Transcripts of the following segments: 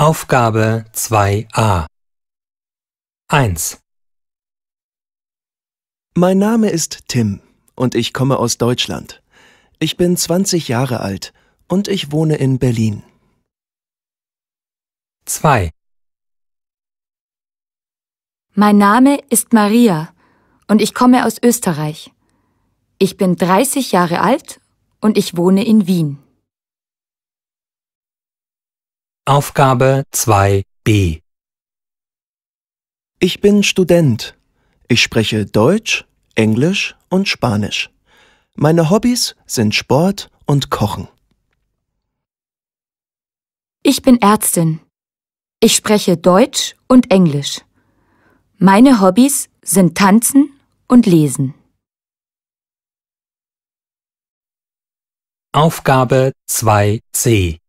Aufgabe 2a 1. Mein Name ist Tim und ich komme aus Deutschland. Ich bin 20 Jahre alt und ich wohne in Berlin. 2. Mein Name ist Maria und ich komme aus Österreich. Ich bin 30 Jahre alt und ich wohne in Wien. Aufgabe 2b Ich bin Student. Ich spreche Deutsch, Englisch und Spanisch. Meine Hobbys sind Sport und Kochen. Ich bin Ärztin. Ich spreche Deutsch und Englisch. Meine Hobbys sind Tanzen und Lesen. Aufgabe 2c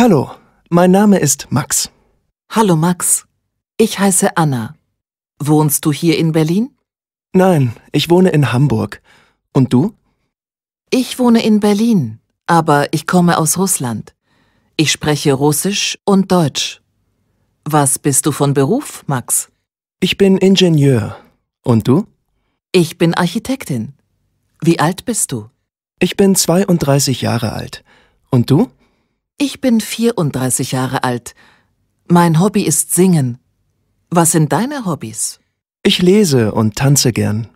Hallo, mein Name ist Max. Hallo Max, ich heiße Anna. Wohnst du hier in Berlin? Nein, ich wohne in Hamburg. Und du? Ich wohne in Berlin, aber ich komme aus Russland. Ich spreche Russisch und Deutsch. Was bist du von Beruf, Max? Ich bin Ingenieur. Und du? Ich bin Architektin. Wie alt bist du? Ich bin 32 Jahre alt. Und du? Ich bin 34 Jahre alt. Mein Hobby ist Singen. Was sind deine Hobbys? Ich lese und tanze gern.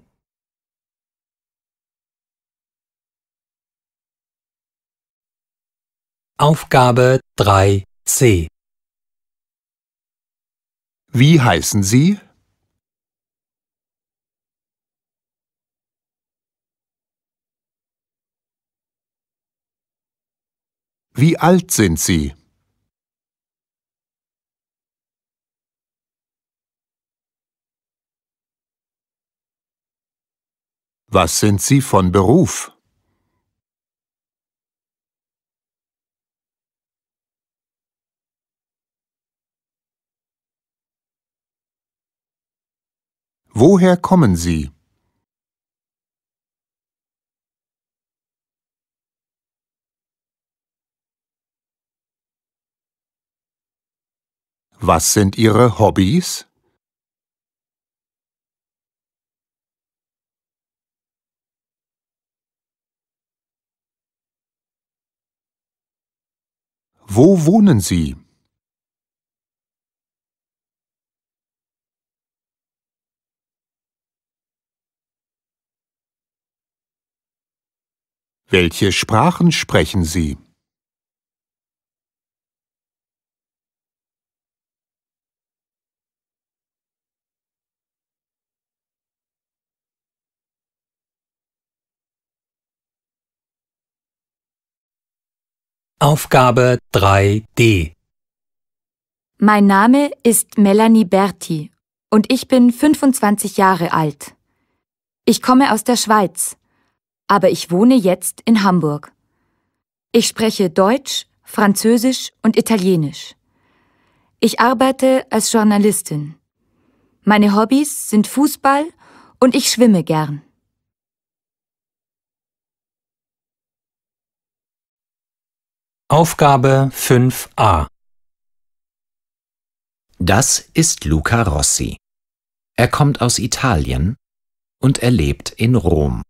Aufgabe 3c Wie heißen Sie? Wie alt sind Sie? Was sind Sie von Beruf? Woher kommen Sie? Was sind Ihre Hobbys? Wo wohnen Sie? Welche Sprachen sprechen Sie? Aufgabe 3d Mein Name ist Melanie Berti und ich bin 25 Jahre alt. Ich komme aus der Schweiz, aber ich wohne jetzt in Hamburg. Ich spreche Deutsch, Französisch und Italienisch. Ich arbeite als Journalistin. Meine Hobbys sind Fußball und ich schwimme gern. Aufgabe 5a Das ist Luca Rossi. Er kommt aus Italien und er lebt in Rom.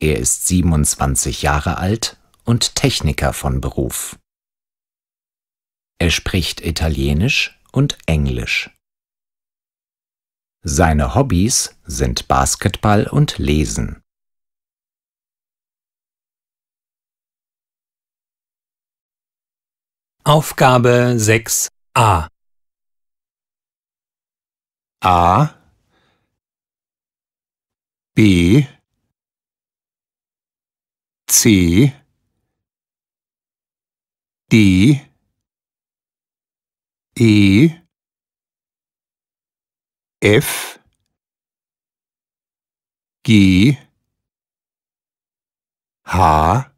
Er ist 27 Jahre alt und Techniker von Beruf. Er spricht Italienisch und Englisch. Seine Hobbys sind Basketball und Lesen. Aufgabe 6a A. B. C. D. E. F. G. H.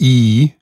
I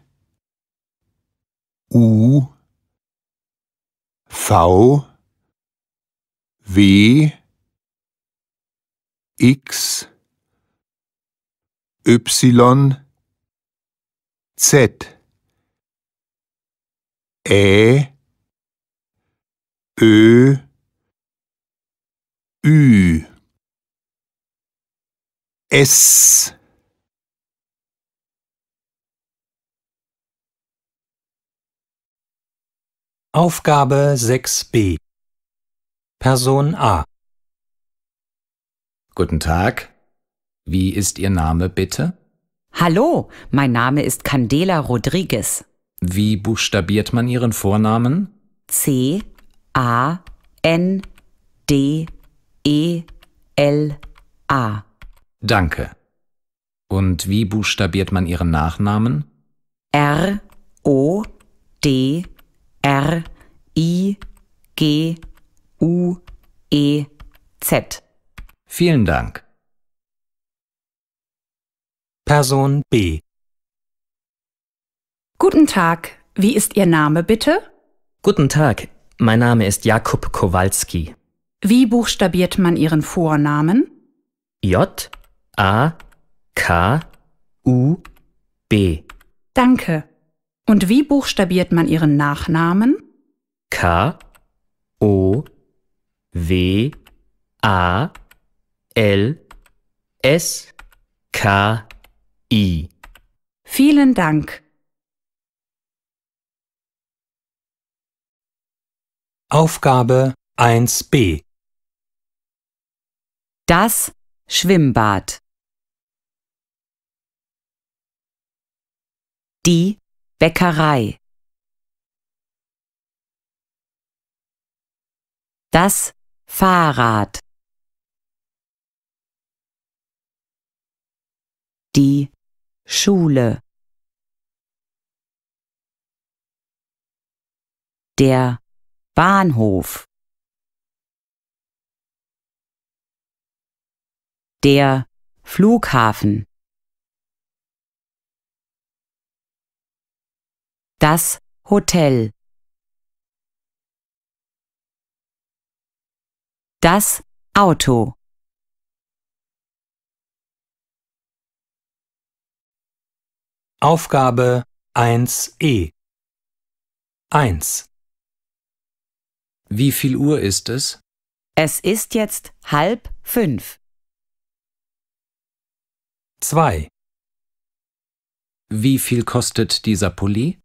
U V W X Y Z. Ä Ö Ü. S Aufgabe 6b Person A Guten Tag. Wie ist Ihr Name bitte? Hallo, mein Name ist Candela Rodriguez. Wie buchstabiert man Ihren Vornamen? C A N D E L A. Danke. Und wie buchstabiert man Ihren Nachnamen? R O D R I G U E Z. Vielen Dank. Person B Guten Tag, wie ist Ihr Name bitte? Guten Tag, mein Name ist Jakub Kowalski. Wie buchstabiert man Ihren Vornamen? J A K U B Danke. Und wie buchstabiert man Ihren Nachnamen? K O W A L S K I. Vielen Dank. Aufgabe 1b Das Schwimmbad. Die Bäckerei. Das Fahrrad. Die Schule. Der Bahnhof. Der Flughafen. Das Hotel. Das Auto. Aufgabe 1e 1 Wie viel Uhr ist es? Es ist jetzt halb fünf. 2 Wie viel kostet dieser Pulli?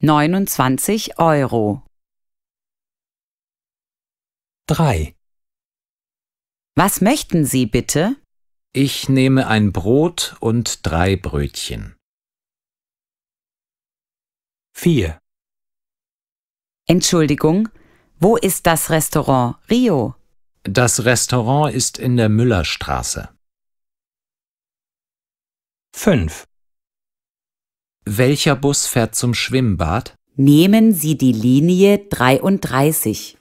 29 Euro. 3 Was möchten Sie bitte? Ich nehme ein Brot und drei Brötchen. 4 Entschuldigung, wo ist das Restaurant Rio? Das Restaurant ist in der Müllerstraße. 5 Welcher Bus fährt zum Schwimmbad? Nehmen Sie die Linie 33.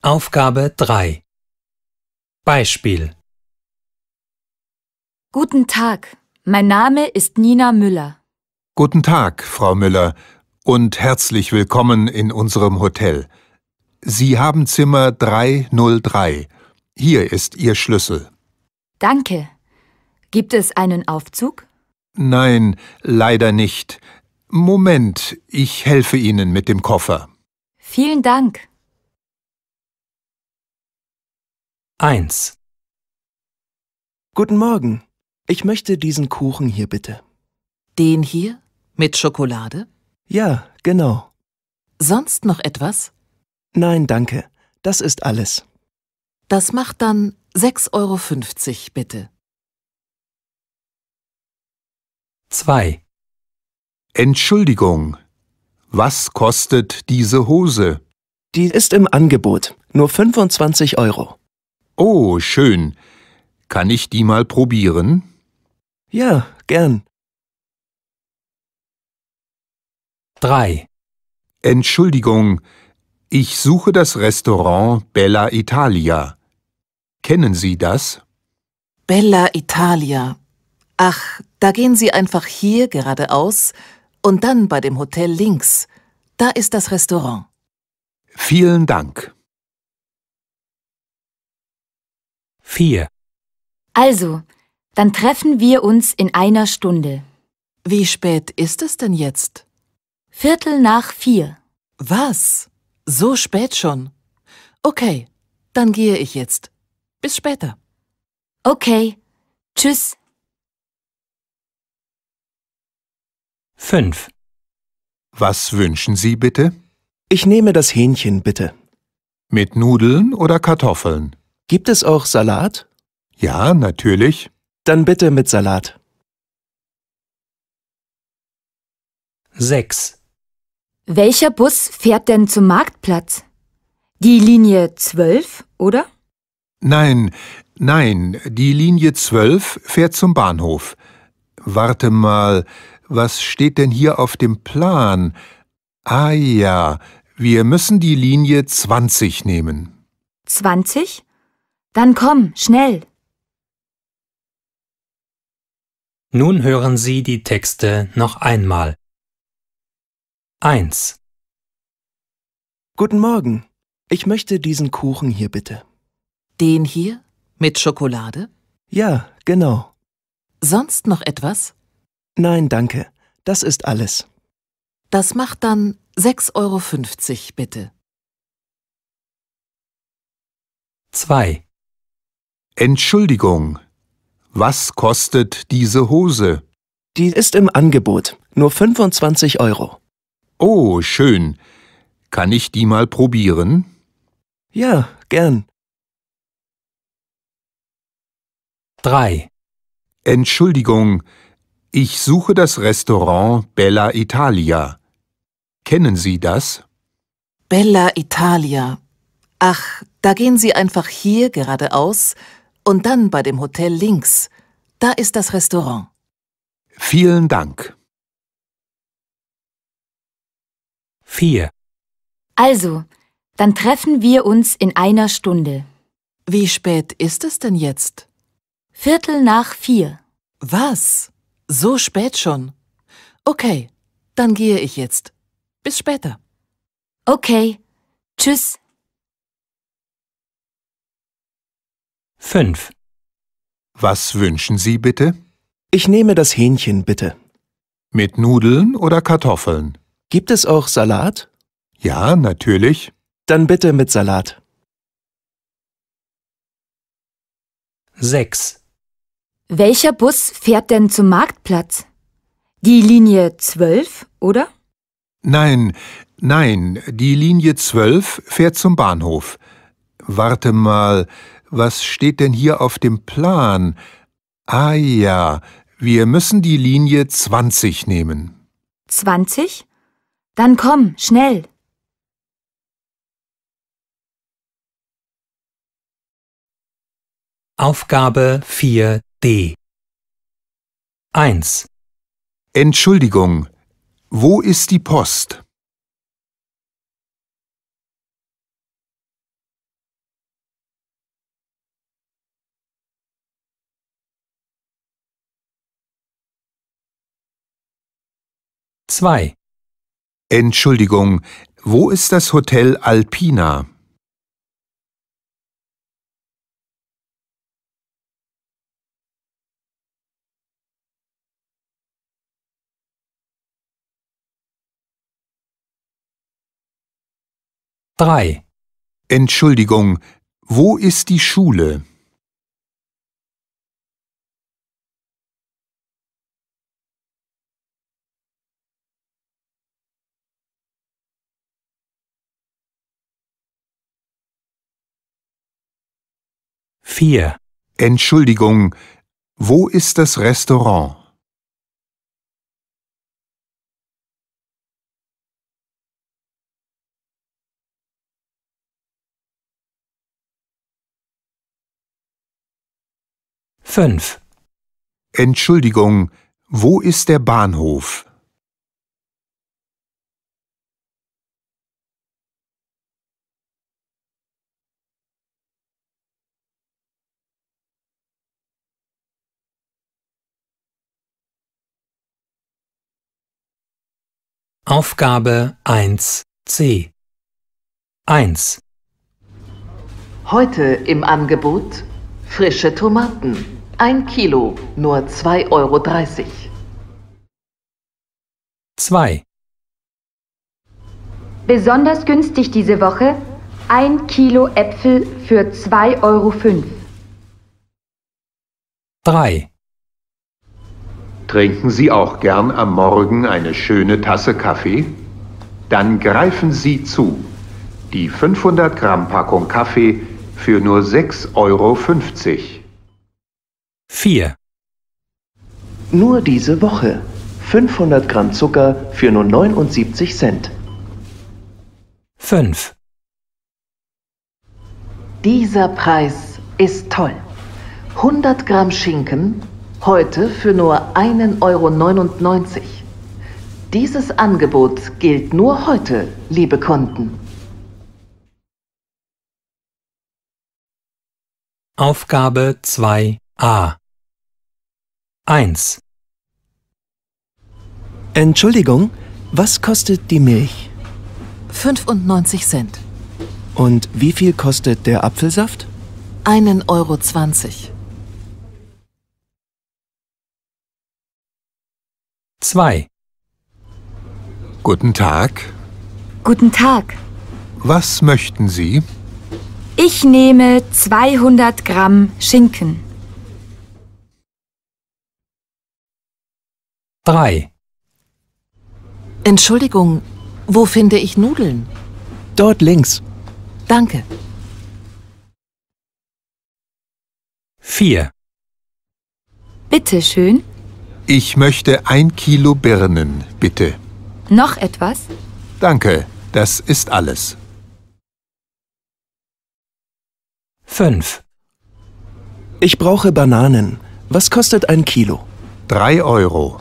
Aufgabe 3 Beispiel Guten Tag, mein Name ist Nina Müller. Guten Tag, Frau Müller, und herzlich willkommen in unserem Hotel. Sie haben Zimmer 303. Hier ist Ihr Schlüssel. Danke. Gibt es einen Aufzug? Nein, leider nicht. Moment, ich helfe Ihnen mit dem Koffer. Vielen Dank. 1 Guten Morgen. Ich möchte diesen Kuchen hier bitte. Den hier? Mit Schokolade? Ja, genau. Sonst noch etwas? Nein, danke. Das ist alles. Das macht dann 6,50 Euro, bitte. 2 Entschuldigung. Was kostet diese Hose? Die ist im Angebot. Nur 25 Euro. Oh, schön. Kann ich die mal probieren? Ja, gern. 3. Entschuldigung, ich suche das Restaurant Bella Italia. Kennen Sie das? Bella Italia. Ach, da gehen Sie einfach hier geradeaus und dann bei dem Hotel links. Da ist das Restaurant. Vielen Dank. 4. Also, dann treffen wir uns in einer Stunde. Wie spät ist es denn jetzt? Viertel nach vier. Was? So spät schon? Okay, dann gehe ich jetzt. Bis später. Okay. Tschüss. 5. Was wünschen Sie bitte? Ich nehme das Hähnchen, bitte. Mit Nudeln oder Kartoffeln? Gibt es auch Salat? Ja, natürlich. Dann bitte mit Salat. 6. Welcher Bus fährt denn zum Marktplatz? Die Linie 12, oder? Nein, nein, die Linie 12 fährt zum Bahnhof. Warte mal, was steht denn hier auf dem Plan? Ah ja, wir müssen die Linie 20 nehmen. 20? Dann komm, schnell. Nun hören Sie die Texte noch einmal. 1. Guten Morgen. Ich möchte diesen Kuchen hier bitte. Den hier? Mit Schokolade? Ja, genau. Sonst noch etwas? Nein, danke. Das ist alles. Das macht dann 6,50 Euro, bitte. 2. Entschuldigung, was kostet diese Hose? Die ist im Angebot. Nur 25 Euro. Oh, schön. Kann ich die mal probieren? Ja, gern. 3. Entschuldigung, ich suche das Restaurant Bella Italia. Kennen Sie das? Bella Italia. Ach, da gehen Sie einfach hier geradeaus und dann bei dem Hotel links. Da ist das Restaurant. Vielen Dank. 4. Also, dann treffen wir uns in einer Stunde. Wie spät ist es denn jetzt? Viertel nach vier. Was? So spät schon? Okay, dann gehe ich jetzt. Bis später. Okay. Tschüss. 5. Was wünschen Sie bitte? Ich nehme das Hähnchen, bitte. Mit Nudeln oder Kartoffeln? Gibt es auch Salat? Ja, natürlich. Dann bitte mit Salat. 6. Welcher Bus fährt denn zum Marktplatz? Die Linie 12, oder? Nein, nein, die Linie 12 fährt zum Bahnhof. Warte mal, was steht denn hier auf dem Plan? Ah ja, wir müssen die Linie 20 nehmen. 20? Dann komm, schnell. Aufgabe 4d. 1. Entschuldigung, wo ist die Post? Zwei. Entschuldigung, wo ist das Hotel Alpina? Drei. Entschuldigung, wo ist die Schule? Vier. Entschuldigung, wo ist das Restaurant? Fünf. Entschuldigung, wo ist der Bahnhof? Aufgabe 1c 1. Heute im Angebot frische Tomaten. Ein Kilo, nur 2,30 Euro. 2. Besonders günstig diese Woche. Ein Kilo Äpfel für 2,05 Euro. 3. Trinken Sie auch gern am Morgen eine schöne Tasse Kaffee? Dann greifen Sie zu. Die 500 Gramm Packung Kaffee für nur 6,50 Euro. 4. Nur diese Woche. 500 Gramm Zucker für nur 79 Cent. 5. Dieser Preis ist toll. 100 Gramm Schinken, heute für nur 1,99 Euro. Dieses Angebot gilt nur heute, liebe Kunden. Aufgabe 2a 1. Entschuldigung, was kostet die Milch? 95 Cent. Und wie viel kostet der Apfelsaft? 1,20 Euro. 20. 2. Guten Tag. Guten Tag. Was möchten Sie? Ich nehme 200 Gramm Schinken. 3. Entschuldigung, wo finde ich Nudeln? Dort links. Danke. 4. Bitte schön. Ich möchte ein Kilo Birnen, bitte. Noch etwas? Danke, das ist alles. 5. Ich brauche Bananen. Was kostet ein Kilo? Drei Euro.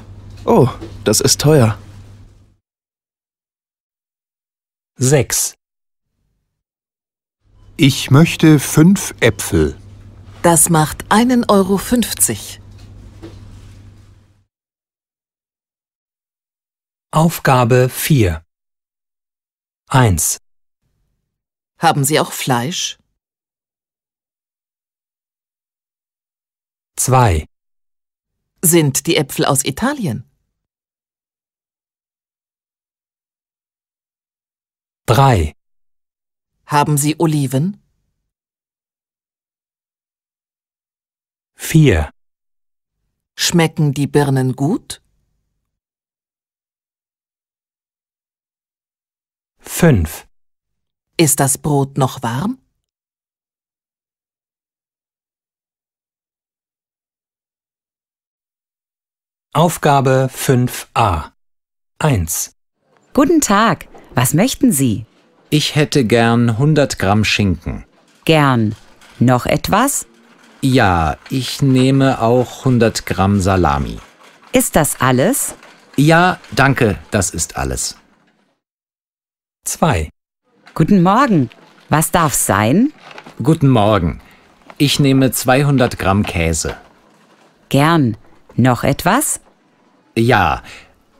Oh, das ist teuer. 6. Ich möchte fünf Äpfel. Das macht 1,50 Euro. Aufgabe 4. 1. Haben Sie auch Fleisch? 2. Sind die Äpfel aus Italien? 3. Haben Sie Oliven? 4. Schmecken die Birnen gut? 5. Ist das Brot noch warm? Aufgabe 5a 1. Guten Tag. Was möchten Sie? Ich hätte gern 100 Gramm Schinken. Gern. Noch etwas? Ja, ich nehme auch 100 Gramm Salami. Ist das alles? Ja, danke, das ist alles. 2. Guten Morgen. Was darf's sein? Guten Morgen. Ich nehme 200 Gramm Käse. Gern. Noch etwas? Ja,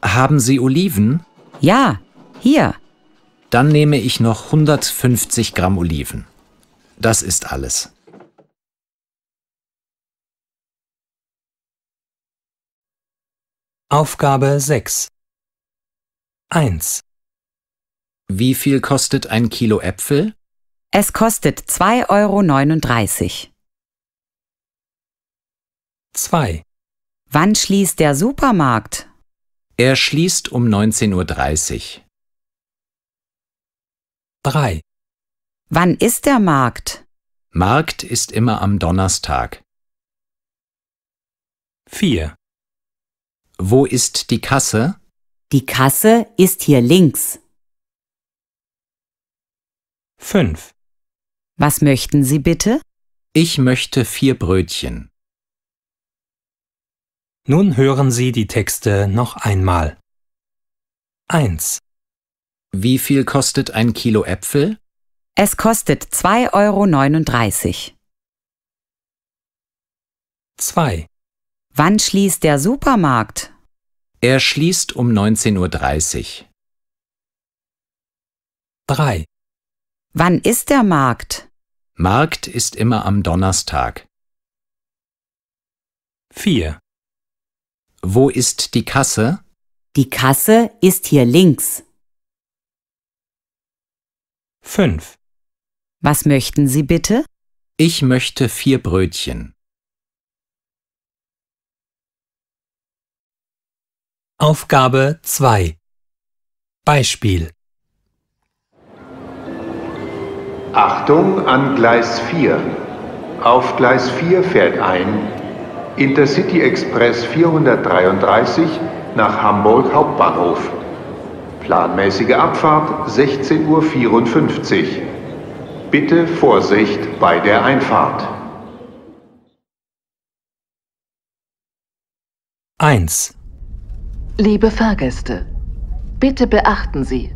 haben Sie Oliven? Ja, hier. Dann nehme ich noch 150 Gramm Oliven. Das ist alles. Aufgabe 6. 1. Wie viel kostet ein Kilo Äpfel? Es kostet 2,39 Euro. 2. Wann schließt der Supermarkt? Er schließt um 19.30 Uhr. 3. Wann ist der Markt? Markt ist immer am Donnerstag. 4. Wo ist die Kasse? Die Kasse ist hier links. 5. Was möchten Sie bitte? Ich möchte vier Brötchen. Nun hören Sie die Texte noch einmal. 1, Wie viel kostet ein Kilo Äpfel? Es kostet 2,39 Euro. 2, Wann schließt der Supermarkt? Er schließt um 19.30 Uhr. 3, Wann ist der Markt? Markt ist immer am Donnerstag. 4, Wo ist die Kasse? Die Kasse ist hier links. 5, Was möchten Sie bitte? Ich möchte vier Brötchen. Aufgabe 2. Beispiel. Achtung an Gleis 4. Auf Gleis 4 fährt ein Intercity Express 433 nach Hamburg Hauptbahnhof. Planmäßige Abfahrt 16.54 Uhr. Bitte Vorsicht bei der Einfahrt. 1, Liebe Fahrgäste, bitte beachten Sie,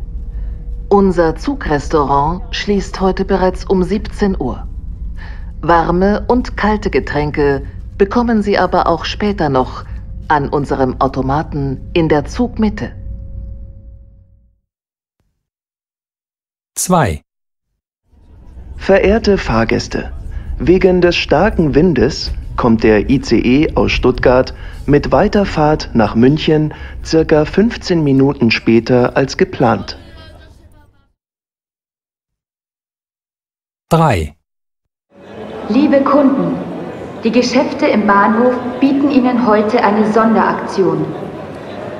unser Zugrestaurant schließt heute bereits um 17 Uhr. Warme und kalte Getränke bekommen Sie aber auch später noch an unserem Automaten in der Zugmitte. 2, Verehrte Fahrgäste, wegen des starken Windes kommt der ICE aus Stuttgart mit Weiterfahrt nach München circa 15 Minuten später als geplant. 3, Liebe Kunden, die Geschäfte im Bahnhof bieten Ihnen heute eine Sonderaktion.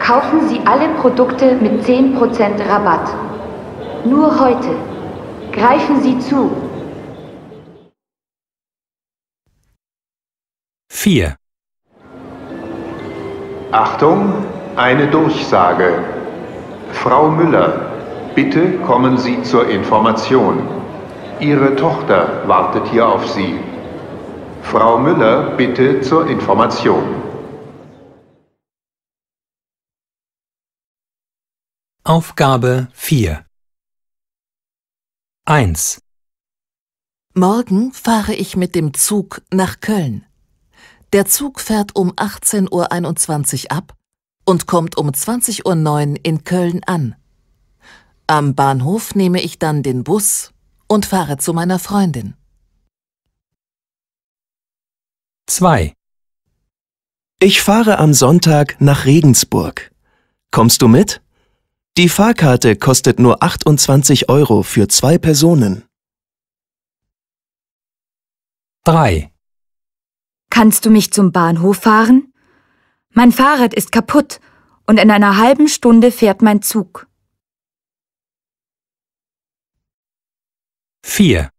Kaufen Sie alle Produkte mit 10% Rabatt. Nur heute. Greifen Sie zu. 4, Achtung, eine Durchsage. Frau Müller, bitte kommen Sie zur Information. Ihre Tochter wartet hier auf Sie. Frau Müller, bitte zur Information. Aufgabe 4. 1, Morgen fahre ich mit dem Zug nach Köln. Der Zug fährt um 18.21 Uhr ab und kommt um 20.09 Uhr in Köln an. Am Bahnhof nehme ich dann den Bus und fahre zu meiner Freundin. 2, Ich fahre am Sonntag nach Regensburg. Kommst du mit? Die Fahrkarte kostet nur 28 Euro für zwei Personen. 3, Kannst du mich zum Bahnhof fahren? Mein Fahrrad ist kaputt und in einer halben Stunde fährt mein Zug. 4,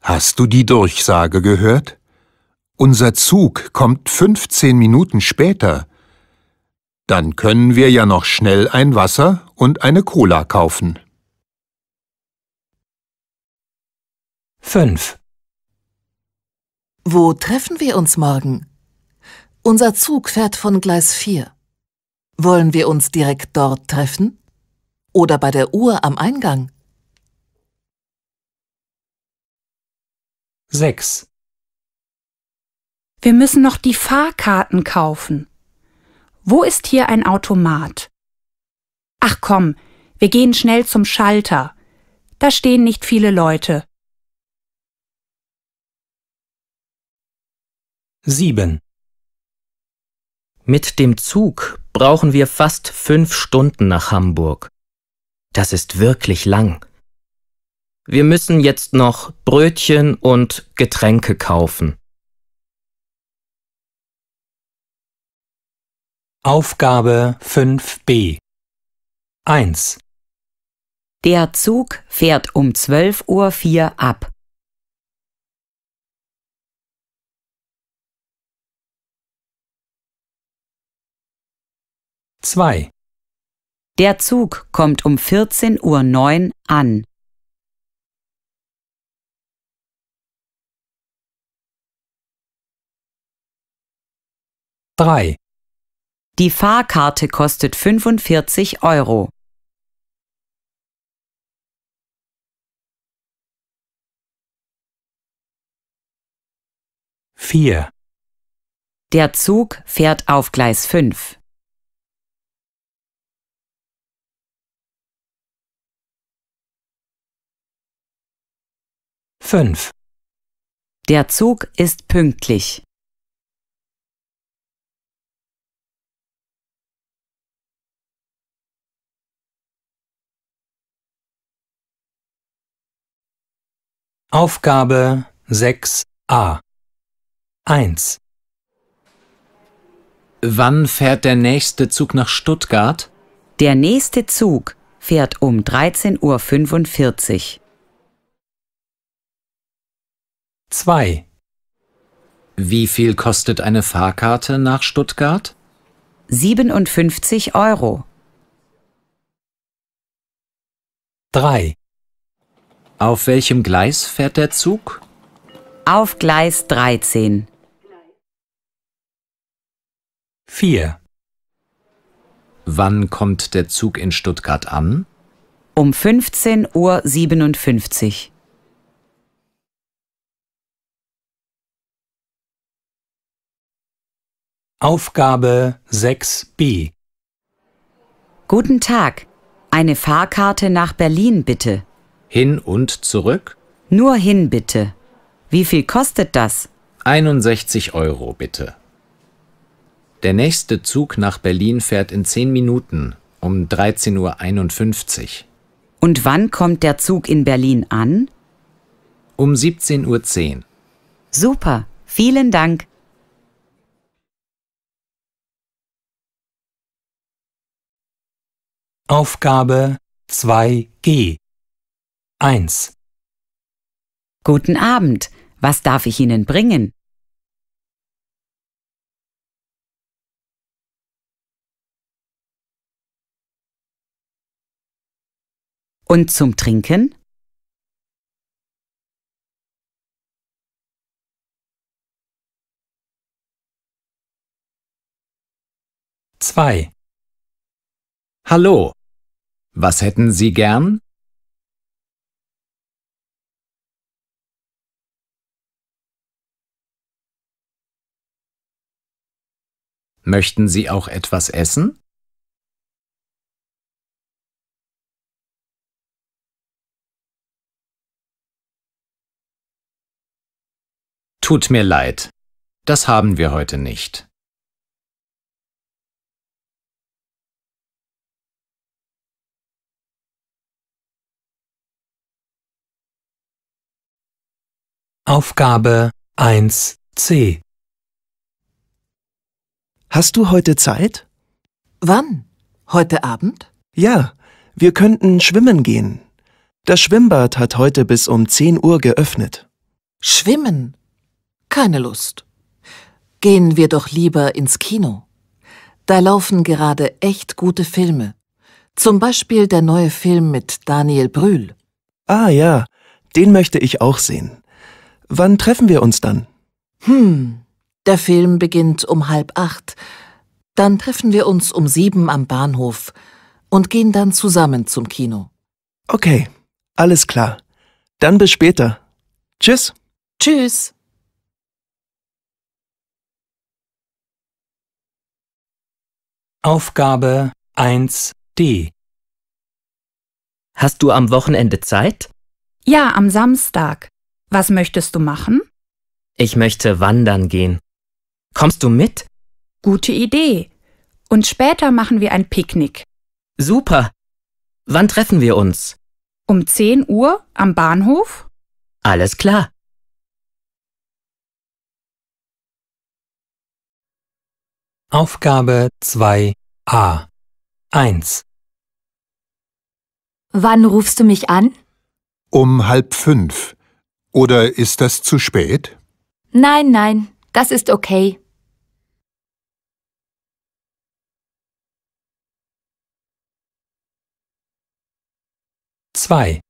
Hast du die Durchsage gehört? Unser Zug kommt 15 Minuten später. Dann können wir ja noch schnell ein Wasser und eine Cola kaufen. 5, Wo treffen wir uns morgen? Unser Zug fährt von Gleis 4. Wollen wir uns direkt dort treffen? Oder bei der Uhr am Eingang? 6, Wir müssen noch die Fahrkarten kaufen. Wo ist hier ein Automat? Ach komm, wir gehen schnell zum Schalter. Da stehen nicht viele Leute. 7, Mit dem Zug brauchen wir fast fünf Stunden nach Hamburg. Das ist wirklich lang. Wir müssen jetzt noch Brötchen und Getränke kaufen. Aufgabe 5b. 1, Der Zug fährt um 12.04 Uhr ab. 2, Der Zug kommt um 14.09 Uhr an. 3, Die Fahrkarte kostet 45 Euro. vier, Der Zug fährt auf Gleis 5. fünf, Der Zug ist pünktlich. Aufgabe 6a. 1, Wann fährt der nächste Zug nach Stuttgart? Der nächste Zug fährt um 13.45 Uhr. 2, Wie viel kostet eine Fahrkarte nach Stuttgart? 57 Euro. 3, Auf welchem Gleis fährt der Zug? Auf Gleis 13. 4, Wann kommt der Zug in Stuttgart an? Um 15.57 Uhr. Aufgabe 6b. Guten Tag. Eine Fahrkarte nach Berlin bitte. Hin und zurück? Nur hin bitte. Wie viel kostet das? 61 Euro bitte. Der nächste Zug nach Berlin fährt in 10 Minuten um 13.51 Uhr. Und wann kommt der Zug in Berlin an? Um 17.10 Uhr. Super. Vielen Dank. Aufgabe 2g. 1, Guten Abend. Was darf ich Ihnen bringen? Und zum Trinken? zwei, Hallo. Was hätten Sie gern? Möchten Sie auch etwas essen? Tut mir leid. Das haben wir heute nicht. Aufgabe 1c. Hast du heute Zeit? Wann? Heute Abend? Ja, wir könnten schwimmen gehen. Das Schwimmbad hat heute bis um 10 Uhr geöffnet. Schwimmen? Keine Lust. Gehen wir doch lieber ins Kino. Da laufen gerade echt gute Filme. Zum Beispiel der neue Film mit Daniel Brühl. Ah ja, den möchte ich auch sehen. Wann treffen wir uns dann? Hm, der Film beginnt um halb acht. Dann treffen wir uns um sieben am Bahnhof und gehen dann zusammen zum Kino. Okay, alles klar. Dann bis später. Tschüss. Tschüss. Aufgabe 1d. Hast du am Wochenende Zeit? Ja, am Samstag. Was möchtest du machen? Ich möchte wandern gehen. Kommst du mit? Gute Idee. Und später machen wir ein Picknick. Super. Wann treffen wir uns? Um 10 Uhr am Bahnhof? Alles klar. Aufgabe 2a. 1, Wann rufst du mich an? Um halb fünf. Oder ist das zu spät? Nein, nein, das ist okay. zwei,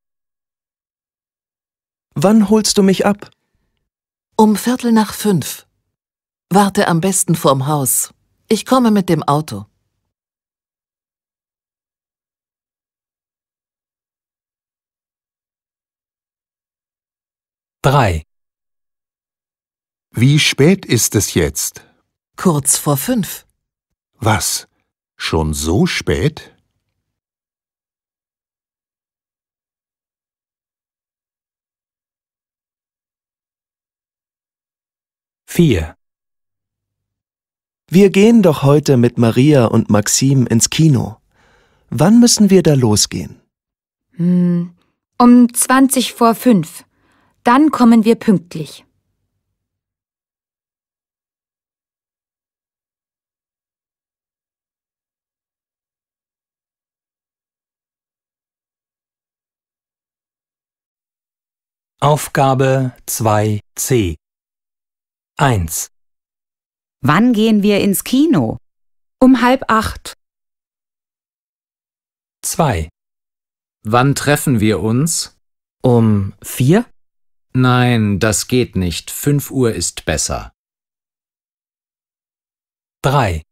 Wann holst du mich ab? Um Viertel nach fünf. Warte am besten vorm Haus. Ich komme mit dem Auto. Drei. Wie spät ist es jetzt? Kurz vor fünf. Was? Schon so spät? Vier. Wir gehen doch heute mit Maria und Maxim ins Kino. Wann müssen wir da losgehen? Hm, um 20 vor fünf. Dann kommen wir pünktlich. Aufgabe 2c 1. Wann gehen wir ins Kino? Um halb acht. 2. Wann treffen wir uns? Um vier? Nein, das geht nicht. Fünf Uhr ist besser. 3.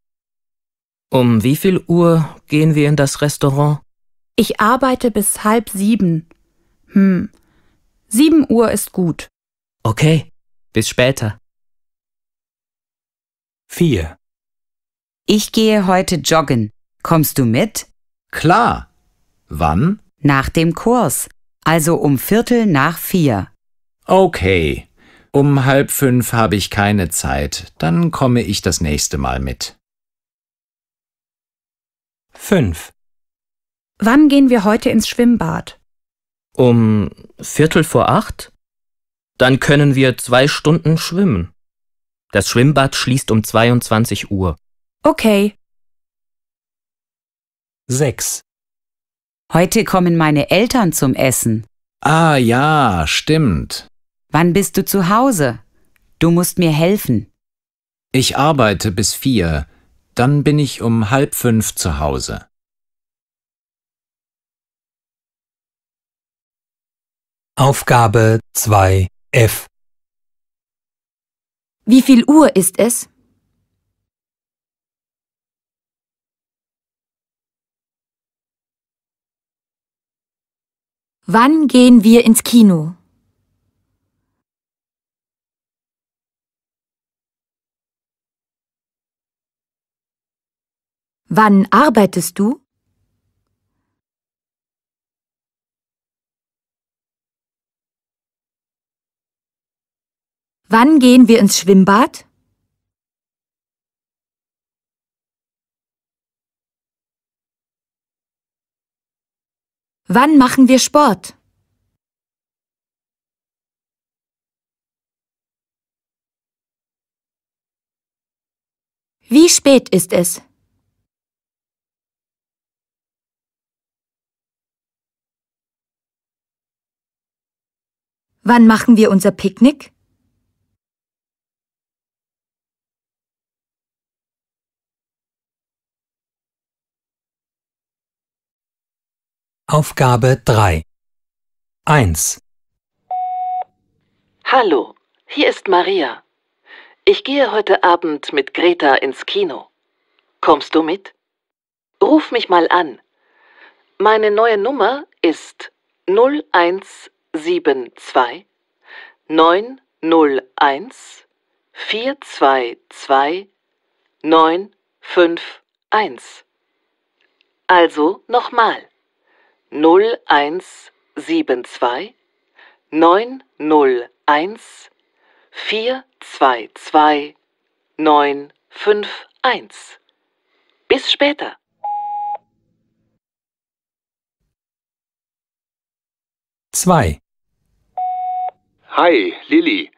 Um wie viel Uhr gehen wir in das Restaurant? Ich arbeite bis halb sieben. Hm, sieben Uhr ist gut. Okay, bis später. 4. Ich gehe heute joggen. Kommst du mit? Klar. Wann? Nach dem Kurs, also um Viertel nach vier. Okay. Um halb fünf habe ich keine Zeit. Dann komme ich das nächste Mal mit. 5. Wann gehen wir heute ins Schwimmbad? Um Viertel vor acht? Dann können wir zwei Stunden schwimmen. Das Schwimmbad schließt um 22 Uhr. Okay, 6. Heute kommen meine Eltern zum Essen. Ah ja, stimmt. Wann bist du zu Hause? Du musst mir helfen. Ich arbeite bis vier. Dann bin ich um halb fünf zu Hause. Aufgabe 2f. Wie viel Uhr ist es? Wann gehen wir ins Kino? Wann arbeitest du? Wann gehen wir ins Schwimmbad? Wann machen wir Sport? Wie spät ist es? Wann machen wir unser Picknick? Aufgabe 3. 1. Hallo, hier ist Maria. Ich gehe heute Abend mit Greta ins Kino. Kommst du mit? Ruf mich mal an. Meine neue Nummer ist 0172 901 422 951. Also nochmal. 0172 901 422 951. Bis später. Zwei. Hi, Lilly.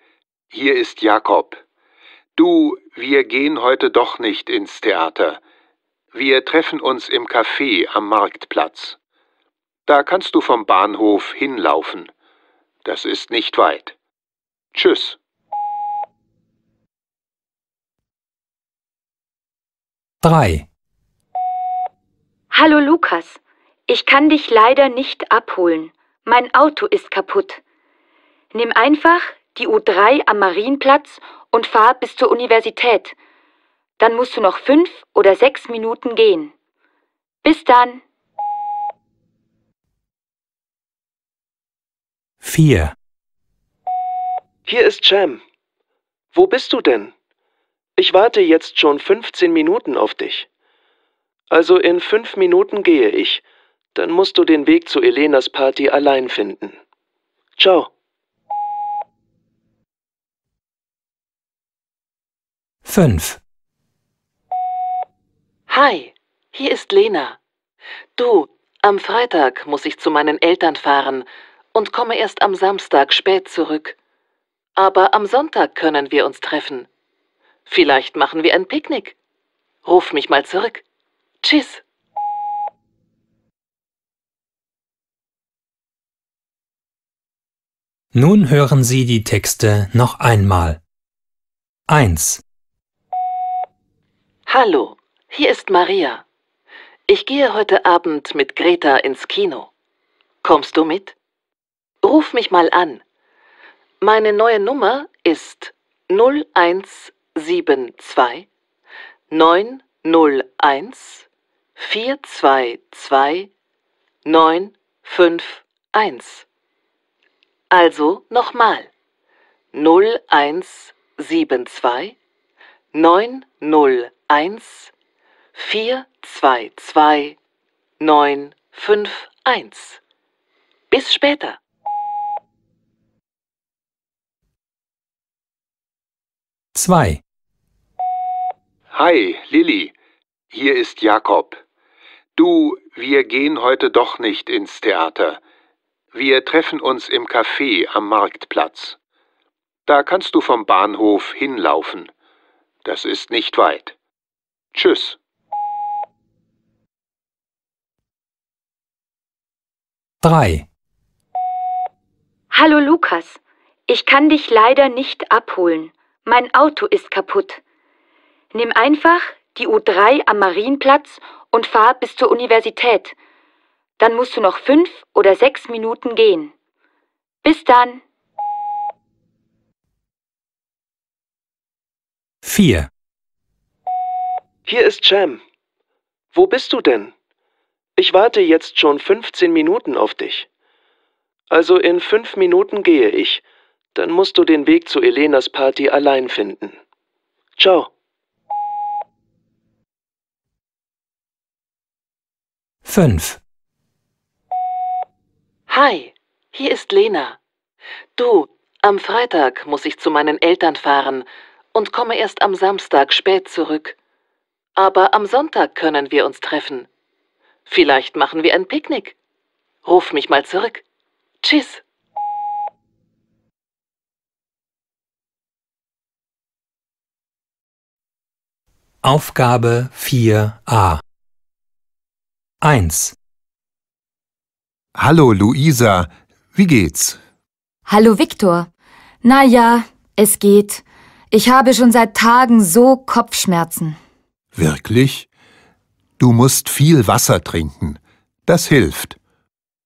Hier ist Jakob. Du, wir gehen heute doch nicht ins Theater. Wir treffen uns im Café am Marktplatz. Da kannst du vom Bahnhof hinlaufen. Das ist nicht weit. Tschüss. Drei. Hallo Lukas, ich kann dich leider nicht abholen. Mein Auto ist kaputt. Nimm einfach die U3 am Marienplatz und fahr bis zur Universität. Dann musst du noch fünf oder sechs Minuten gehen. Bis dann. 4. Hier ist Jam. Wo bist du denn? Ich warte jetzt schon 15 Minuten auf dich. Also in fünf Minuten gehe ich. Dann musst du den Weg zu Elenas Party allein finden. Ciao. 5. Hi, hier ist Lena. Du, am Freitag muss ich zu meinen Eltern fahren und komme erst am Samstag spät zurück. Aber am Sonntag können wir uns treffen. Vielleicht machen wir ein Picknick. Ruf mich mal zurück. Tschüss. Nun hören Sie die Texte noch einmal. 1. Hallo, hier ist Maria. Ich gehe heute Abend mit Greta ins Kino. Kommst du mit? Ruf mich mal an. Meine neue Nummer ist 0172 901 422 951. Also nochmal. 0172 901 422 951. Bis später. Zwei. Hi, Lilly. Hier ist Jakob. Du, wir gehen heute doch nicht ins Theater. Wir treffen uns im Café am Marktplatz. Da kannst du vom Bahnhof hinlaufen. Das ist nicht weit. Tschüss. Drei. Hallo Lukas, ich kann dich leider nicht abholen. Mein Auto ist kaputt. Nimm einfach die U3 am Marienplatz und fahr bis zur Universität. Dann musst du noch fünf oder sechs Minuten gehen. Bis dann. 4. Hier ist Jam. Wo bist du denn? Ich warte jetzt schon 15 Minuten auf dich. Also in fünf Minuten gehe ich. Dann musst du den Weg zu Elenas Party allein finden. Ciao. 5. Hi, hier ist Lena. Du, am Freitag muss ich zu meinen Eltern fahren und komme erst am Samstag spät zurück. Aber am Sonntag können wir uns treffen. Vielleicht machen wir ein Picknick. Ruf mich mal zurück. Tschüss. Aufgabe 4a 1. Hallo, Luisa. Wie geht's? Hallo Viktor. Na ja, es geht. Ich habe schon seit Tagen so Kopfschmerzen. Wirklich? Du musst viel Wasser trinken. Das hilft.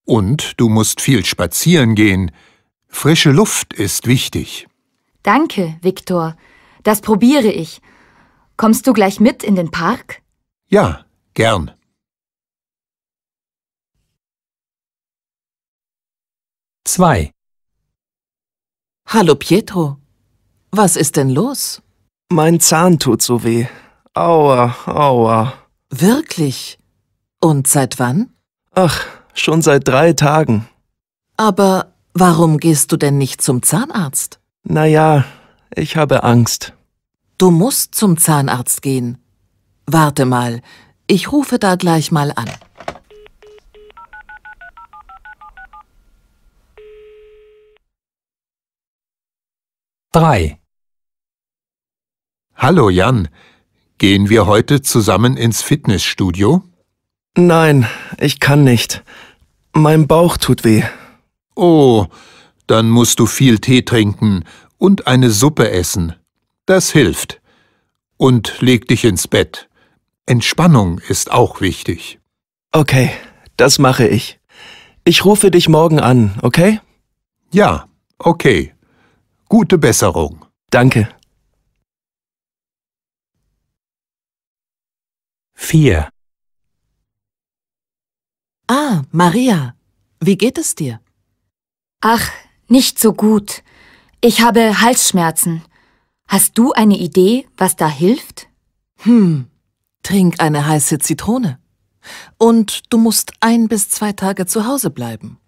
Und du musst viel spazieren gehen. Frische Luft ist wichtig. Danke, Viktor. Das probiere ich. Kommst du gleich mit in den Park? Ja, gern. Zwei. Hallo Pietro. Was ist denn los? Mein Zahn tut so weh. Aua, aua. Wirklich? Und seit wann? Ach, schon seit drei Tagen. Aber warum gehst du denn nicht zum Zahnarzt? Naja, ich habe Angst. Du musst zum Zahnarzt gehen. Warte mal, ich rufe da gleich mal an. Drei. Hallo, Jan. Gehen wir heute zusammen ins Fitnessstudio? Nein, ich kann nicht. Mein Bauch tut weh. Oh, dann musst du viel Tee trinken und eine Suppe essen. Das hilft. Und leg dich ins Bett. Entspannung ist auch wichtig. Okay, das mache ich. Ich rufe dich morgen an, okay? Ja, okay. Gute Besserung. Danke. 4. Ah, Maria, wie geht es dir? Ach, nicht so gut. Ich habe Halsschmerzen. Hast du eine Idee, was da hilft? Hm, trink eine heiße Zitrone. Und du musst ein bis zwei Tage zu Hause bleiben.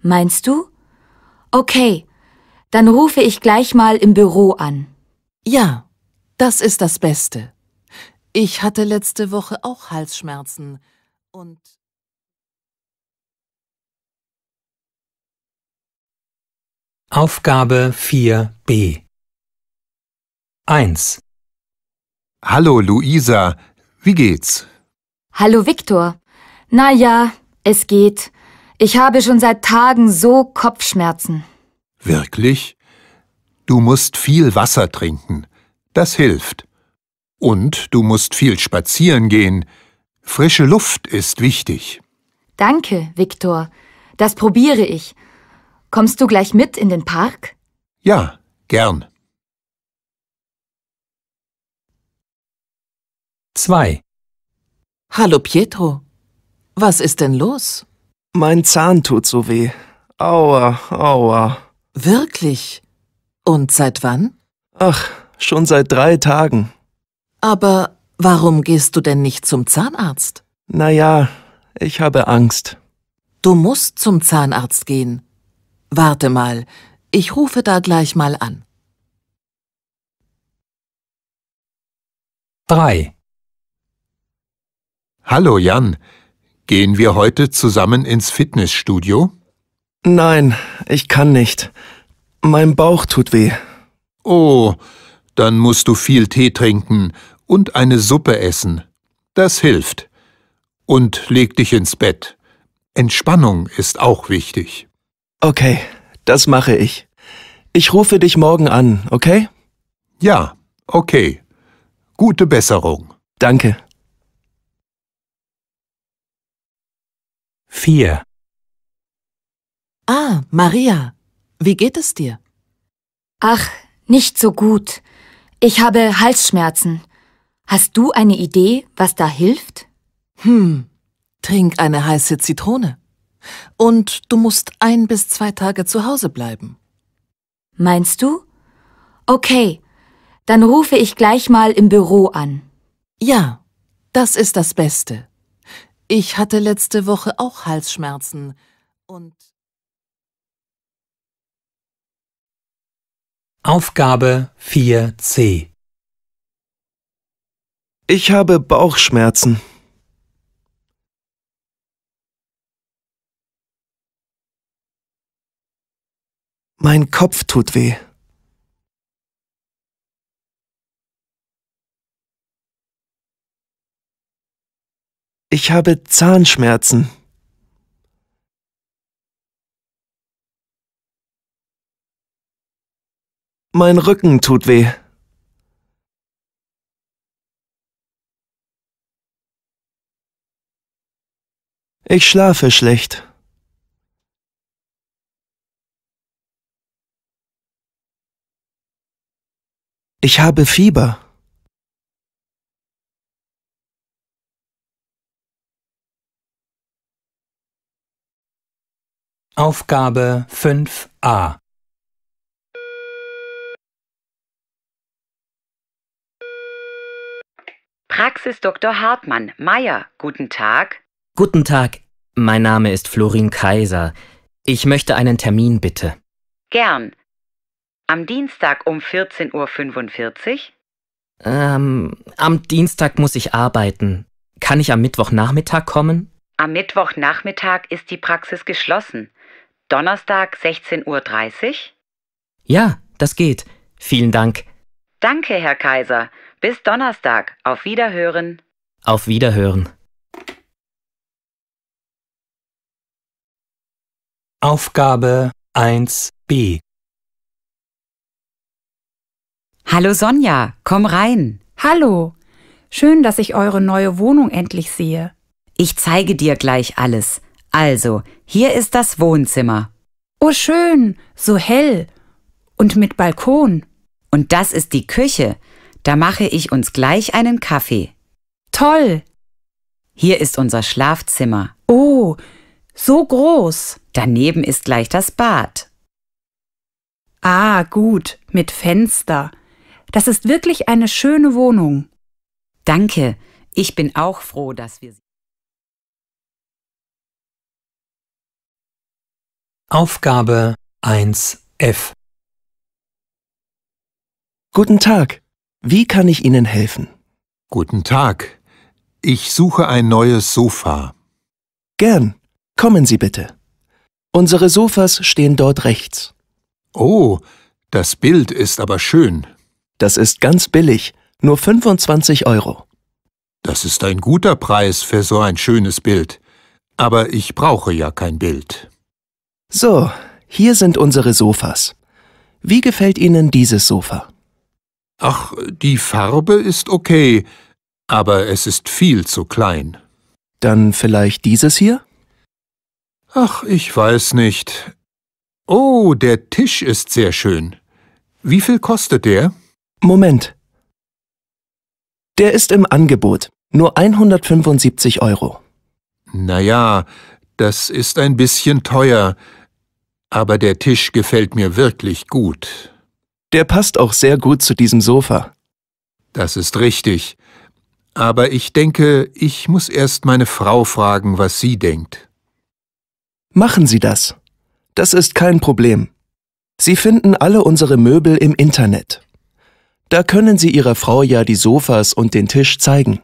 Meinst du? Okay, dann rufe ich gleich mal im Büro an. Ja, das ist das Beste. Ich hatte letzte Woche auch Halsschmerzen und Aufgabe 4b 1. Hallo, Luisa. Wie geht's? Hallo Viktor. Na ja, es geht. Ich habe schon seit Tagen so Kopfschmerzen. Wirklich? Du musst viel Wasser trinken. Das hilft. Und du musst viel spazieren gehen. Frische Luft ist wichtig. Danke, Viktor. Das probiere ich. Kommst du gleich mit in den Park? Ja, gern. 2. Hallo Pietro. Was ist denn los? Mein Zahn tut so weh. Aua, aua. Wirklich? Und seit wann? Ach, schon seit drei Tagen. Aber warum gehst du denn nicht zum Zahnarzt? Na ja, ich habe Angst. Du musst zum Zahnarzt gehen. Warte mal, ich rufe da gleich mal an. 3. Hallo, Jan. Gehen wir heute zusammen ins Fitnessstudio? Nein, ich kann nicht. Mein Bauch tut weh. Oh, dann musst du viel Tee trinken und eine Suppe essen. Das hilft. Und leg dich ins Bett. Entspannung ist auch wichtig. Okay, das mache ich. Ich rufe dich morgen an, okay? Ja, okay. Gute Besserung. Danke. 4. Ah, Maria, wie geht es dir? Ach, nicht so gut. Ich habe Halsschmerzen. Hast du eine Idee, was da hilft? Hm, trink eine heiße Zitrone. Und du musst ein bis zwei Tage zu Hause bleiben. Meinst du? Okay, dann rufe ich gleich mal im Büro an. Ja, das ist das Beste. Ich hatte letzte Woche auch Halsschmerzen und Aufgabe 4c Ich habe Bauchschmerzen. Mein Kopf tut weh. Ich habe Zahnschmerzen. Mein Rücken tut weh. Ich schlafe schlecht. Ich habe Fieber. Aufgabe 5a Praxis Dr. Hartmann, Meier, guten Tag. Guten Tag, mein Name ist Florin Kaiser. Ich möchte einen Termin bitte. Gern. Am Dienstag um 14.45 Uhr? Ähm, am Dienstag muss ich arbeiten. Kann ich am Mittwochnachmittag kommen? Am Mittwochnachmittag ist die Praxis geschlossen. Donnerstag 16.30 Uhr? Ja, das geht. Vielen Dank. Danke, Herr Kaiser. Bis Donnerstag. Auf Wiederhören. Auf Wiederhören. Aufgabe 1b Hallo Sonja, komm rein. Hallo. Schön, dass ich eure neue Wohnung endlich sehe. Ich zeige dir gleich alles. Also, hier ist das Wohnzimmer. Oh schön, so hell. Und mit Balkon. Und das ist die Küche. Da mache ich uns gleich einen Kaffee. Toll. Hier ist unser Schlafzimmer. Oh, so groß. Daneben ist gleich das Bad. Ah, gut, mit Fenster. Das ist wirklich eine schöne Wohnung. Danke. Ich bin auch froh, dass wir sie. Aufgabe 1f Guten Tag. Wie kann ich Ihnen helfen? Guten Tag. Ich suche ein neues Sofa. Gern. Kommen Sie bitte. Unsere Sofas stehen dort rechts. Oh, das Bild ist aber schön. Das ist ganz billig, nur 25 Euro. Das ist ein guter Preis für so ein schönes Bild. Aber ich brauche ja kein Bild. So, hier sind unsere Sofas. Wie gefällt Ihnen dieses Sofa? Ach, die Farbe ist okay, aber es ist viel zu klein. Dann vielleicht dieses hier? Ach, ich weiß nicht. Oh, der Tisch ist sehr schön. Wie viel kostet der? Moment. Der ist im Angebot. Nur 175 Euro. Na ja, das ist ein bisschen teuer, aber der Tisch gefällt mir wirklich gut. Der passt auch sehr gut zu diesem Sofa. Das ist richtig. Aber ich denke, ich muss erst meine Frau fragen, was sie denkt. Machen Sie das. Das ist kein Problem. Sie finden alle unsere Möbel im Internet. Da können Sie Ihrer Frau ja die Sofas und den Tisch zeigen.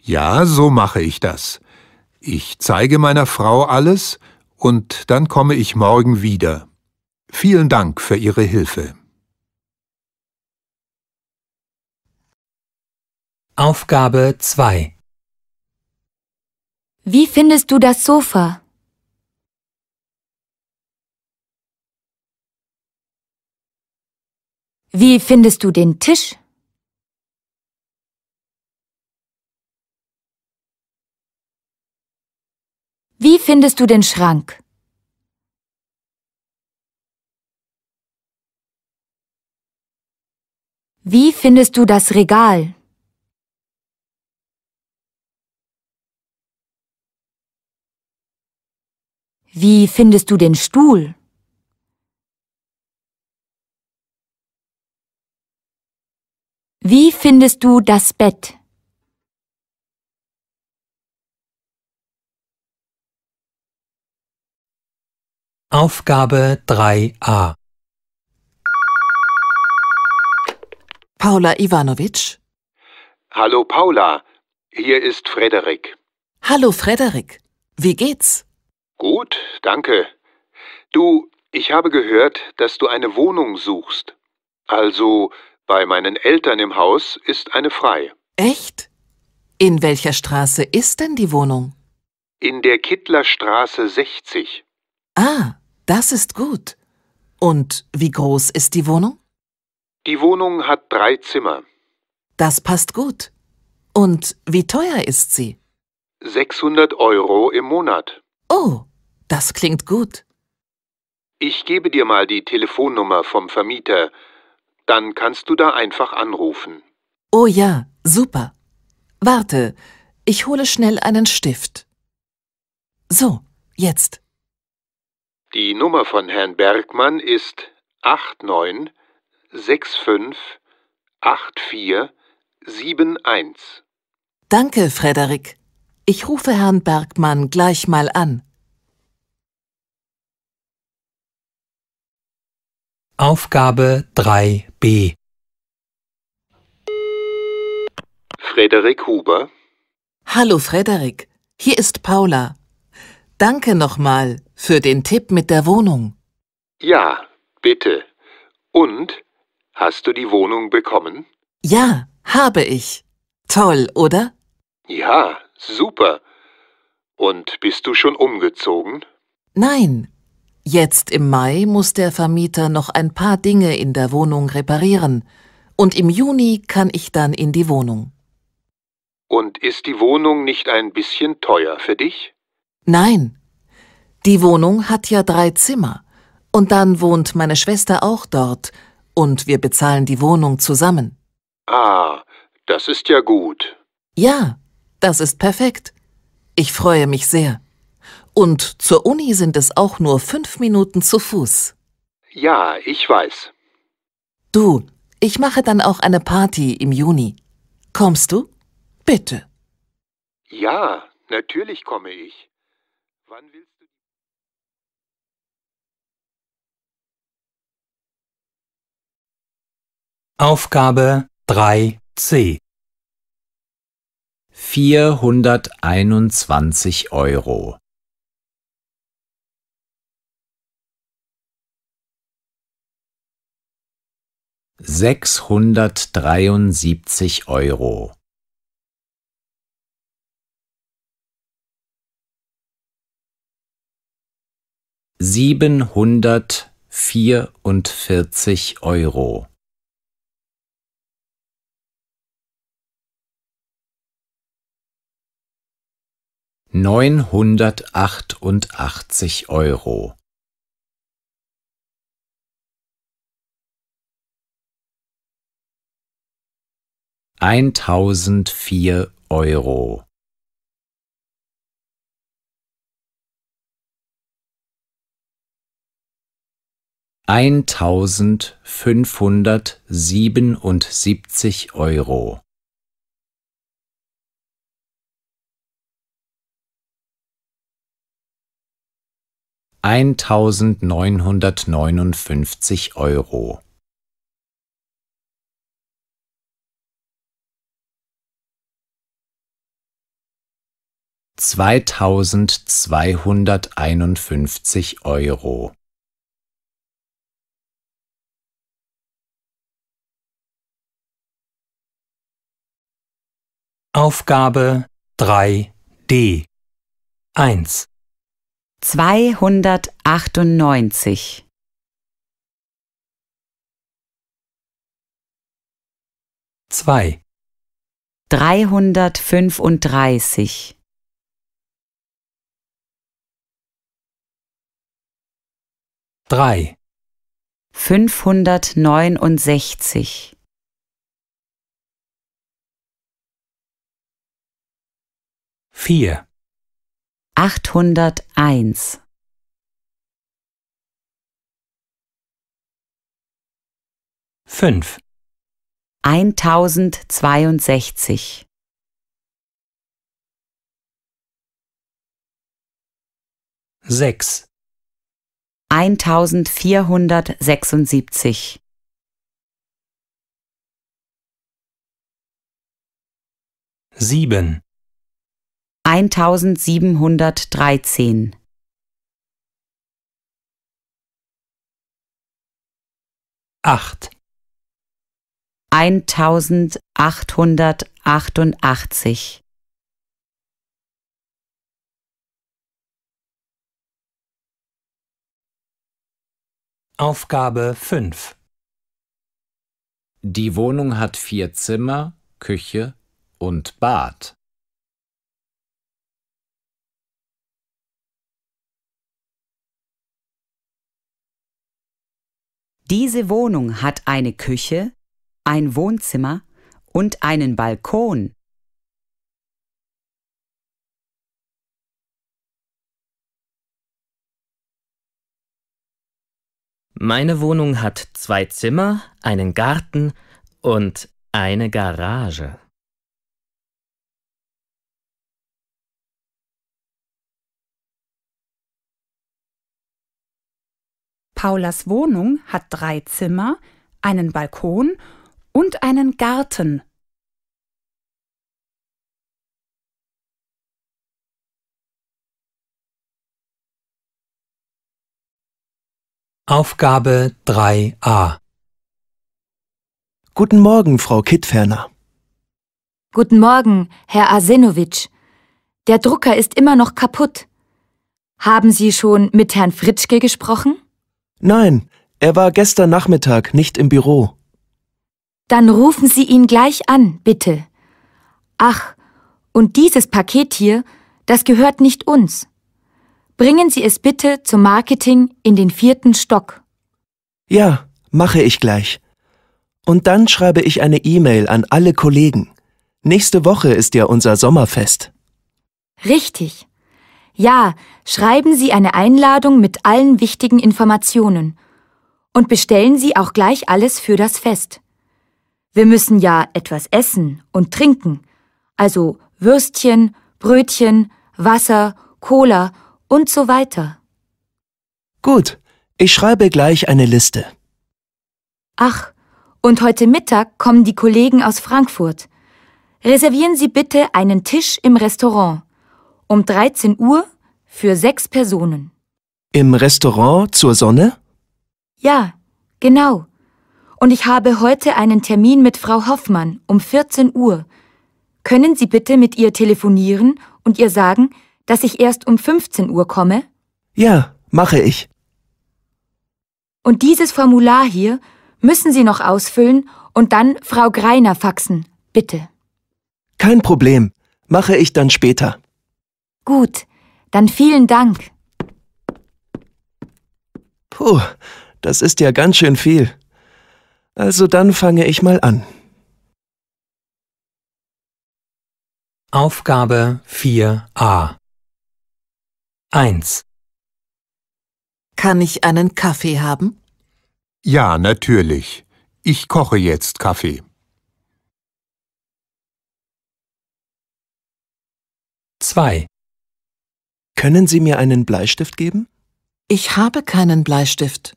Ja, so mache ich das. Ich zeige meiner Frau alles und dann komme ich morgen wieder. Vielen Dank für Ihre Hilfe. Aufgabe 2 Wie findest du das Sofa? Wie findest du den Tisch? Wie findest du den Schrank? Wie findest du das Regal? Wie findest du den Stuhl? Wie findest du das Bett? Aufgabe 3a Paula Ivanovic? Hallo Paula, hier ist Frederik. Hallo Frederik. Wie geht's? Gut, danke. Du, ich habe gehört, dass du eine Wohnung suchst. Also, bei meinen Eltern im Haus ist eine frei. Echt? In welcher Straße ist denn die Wohnung? In der Kittlerstraße 60. Ah, das ist gut. Und wie groß ist die Wohnung? Die Wohnung hat drei Zimmer. Das passt gut. Und wie teuer ist sie? 600 Euro im Monat. Oh, das klingt gut. Ich gebe dir mal die Telefonnummer vom Vermieter. Dann kannst du da einfach anrufen. Oh ja, super. Warte, ich hole schnell einen Stift. So, jetzt. Die Nummer von Herrn Bergmann ist 89 65 84 71. Danke, Frederik. Ich rufe Herrn Bergmann gleich mal an. Aufgabe 3b Frederik Huber. Hallo Frederik, hier ist Paula. Danke nochmal für den Tipp mit der Wohnung. Ja, bitte. Und? Hast du die Wohnung bekommen? Ja, habe ich. Toll, oder? Ja, super. Und bist du schon umgezogen? Nein. Jetzt im Mai muss der Vermieter noch ein paar Dinge in der Wohnung reparieren. Und im Juni kann ich dann in die Wohnung. Und ist die Wohnung nicht ein bisschen teuer für dich? Nein. Die Wohnung hat ja drei Zimmer. Und dann wohnt meine Schwester auch dort. Und wir bezahlen die Wohnung zusammen. Ah, das ist ja gut. Ja, das ist perfekt. Ich freue mich sehr. Und zur Uni sind es auch nur fünf Minuten zu Fuß. Ja, ich weiß. Du, ich mache dann auch eine Party im Juni. Kommst du? Bitte. Ja, natürlich komme ich. Wann willst Aufgabe 3c 421 Euro. Sechshundertdreiundsiebzig Euro. Siebenhundertvierundvierzig Euro. Neunhundertachtundachtzig Euro. Eintausendvier Euro. Eintausendfünfhundertsiebenundsiebzig Euro. Eintausendneunhundertneunundfünfzig Euro. Zweitausendzweihunderteinundfünfzig Euro. Aufgabe 3d 1 zweihundertachtundneunzig. Zwei. dreihundertfünfunddreißig. Drei. fünfhundertneunundsechzig. Vier achthunderteins. Fünf. Eintausendzweiundsechzig. Sechs. Eintausendvierhundertsechsundsiebzig. Sieben eintausendsiebenhundertdreizehn acht. Eintausendachthundertachtundachtzig. Aufgabe 5 Die Wohnung hat vier Zimmer, Küche und Bad. Diese Wohnung hat eine Küche, ein Wohnzimmer und einen Balkon. Meine Wohnung hat zwei Zimmer, einen Garten und eine Garage. Paulas Wohnung hat drei Zimmer, einen Balkon und einen Garten. Aufgabe 3a Guten Morgen, Frau Kittferner. Guten Morgen, Herr Arsenowitsch. Der Drucker ist immer noch kaputt. Haben Sie schon mit Herrn Fritschke gesprochen? Nein, er war gestern Nachmittag nicht im Büro. Dann rufen Sie ihn gleich an, bitte. Ach, und dieses Paket hier, das gehört nicht uns. Bringen Sie es bitte zum Marketing in den vierten Stock. Ja, mache ich gleich. Und dann schreibe ich eine E-Mail an alle Kollegen. Nächste Woche ist ja unser Sommerfest. Richtig. Ja, schreiben Sie eine Einladung mit allen wichtigen Informationen und bestellen Sie auch gleich alles für das Fest. Wir müssen ja etwas essen und trinken, also Würstchen, Brötchen, Wasser, Cola und so weiter. Gut, ich schreibe gleich eine Liste. Ach, und heute Mittag kommen die Kollegen aus Frankfurt. Reservieren Sie bitte einen Tisch im Restaurant. Um 13 Uhr für sechs Personen. Im Restaurant zur Sonne? Ja, genau. Und ich habe heute einen Termin mit Frau Hoffmann um 14 Uhr. Können Sie bitte mit ihr telefonieren und ihr sagen, dass ich erst um 15 Uhr komme? Ja, mache ich. Und dieses Formular hier müssen Sie noch ausfüllen und dann Frau Greiner faxen, bitte. Kein Problem. Mache ich dann später. Gut, dann vielen Dank. Puh, das ist ja ganz schön viel. Also dann fange ich mal an. Aufgabe 4a 1. Kann ich einen Kaffee haben? Ja, natürlich. Ich koche jetzt Kaffee. 2. Können Sie mir einen Bleistift geben? Ich habe keinen Bleistift.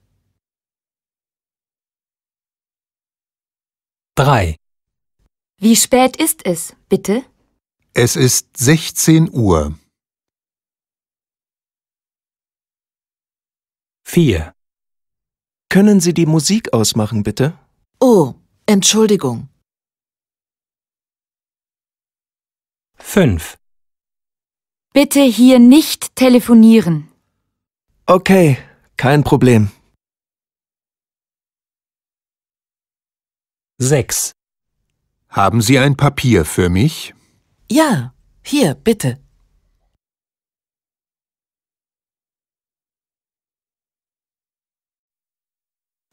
3. Wie spät ist es, bitte? Es ist 16 Uhr. 4. Können Sie die Musik ausmachen, bitte? Oh, Entschuldigung. 5. Bitte hier nicht telefonieren. Okay, kein Problem. 6. Haben Sie ein Papier für mich? Ja, hier, bitte.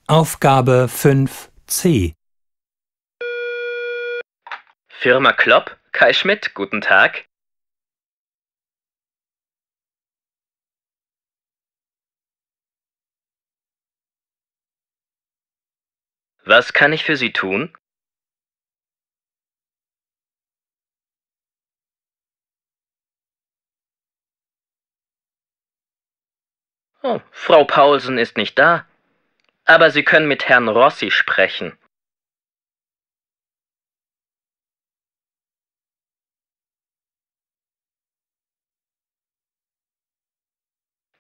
Aufgabe 5c. Firma Klopp, Kai Schmidt, guten Tag. Was kann ich für Sie tun? Oh, Frau Paulsen ist nicht da. Aber Sie können mit Herrn Rossi sprechen.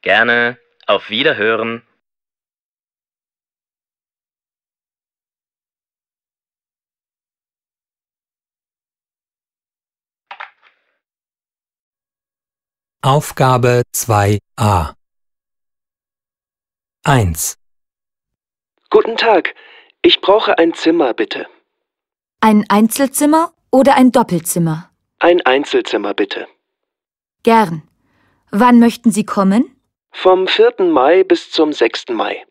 Gerne. Auf Wiederhören. Aufgabe 2a 1. Guten Tag. Ich brauche ein Zimmer, bitte. Ein Einzelzimmer oder ein Doppelzimmer? Ein Einzelzimmer, bitte. Gern. Wann möchten Sie kommen? Vom 4. Mai bis zum 6. Mai.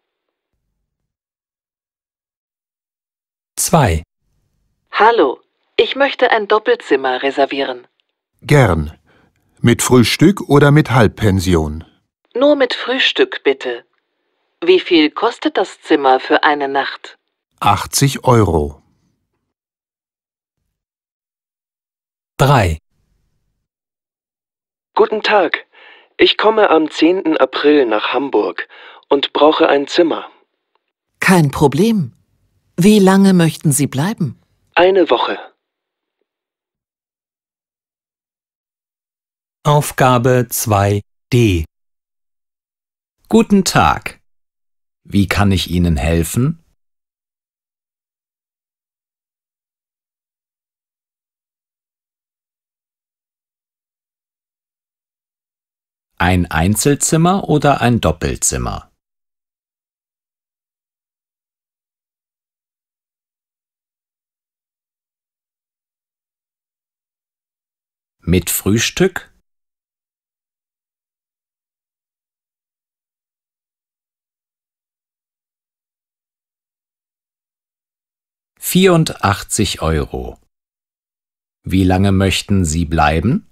2. Hallo, ich möchte ein Doppelzimmer reservieren. Gern. Mit Frühstück oder mit Halbpension? Nur mit Frühstück, bitte. Wie viel kostet das Zimmer für eine Nacht? 80 Euro. 3. Guten Tag. Ich komme am 10. April nach Hamburg und brauche ein Zimmer. Kein Problem. Wie lange möchten Sie bleiben? Eine Woche. Aufgabe 2d. Guten Tag. Wie kann ich Ihnen helfen? Ein Einzelzimmer oder ein Doppelzimmer? Mit Frühstück? Vierundachtzig Euro. Wie lange möchten Sie bleiben?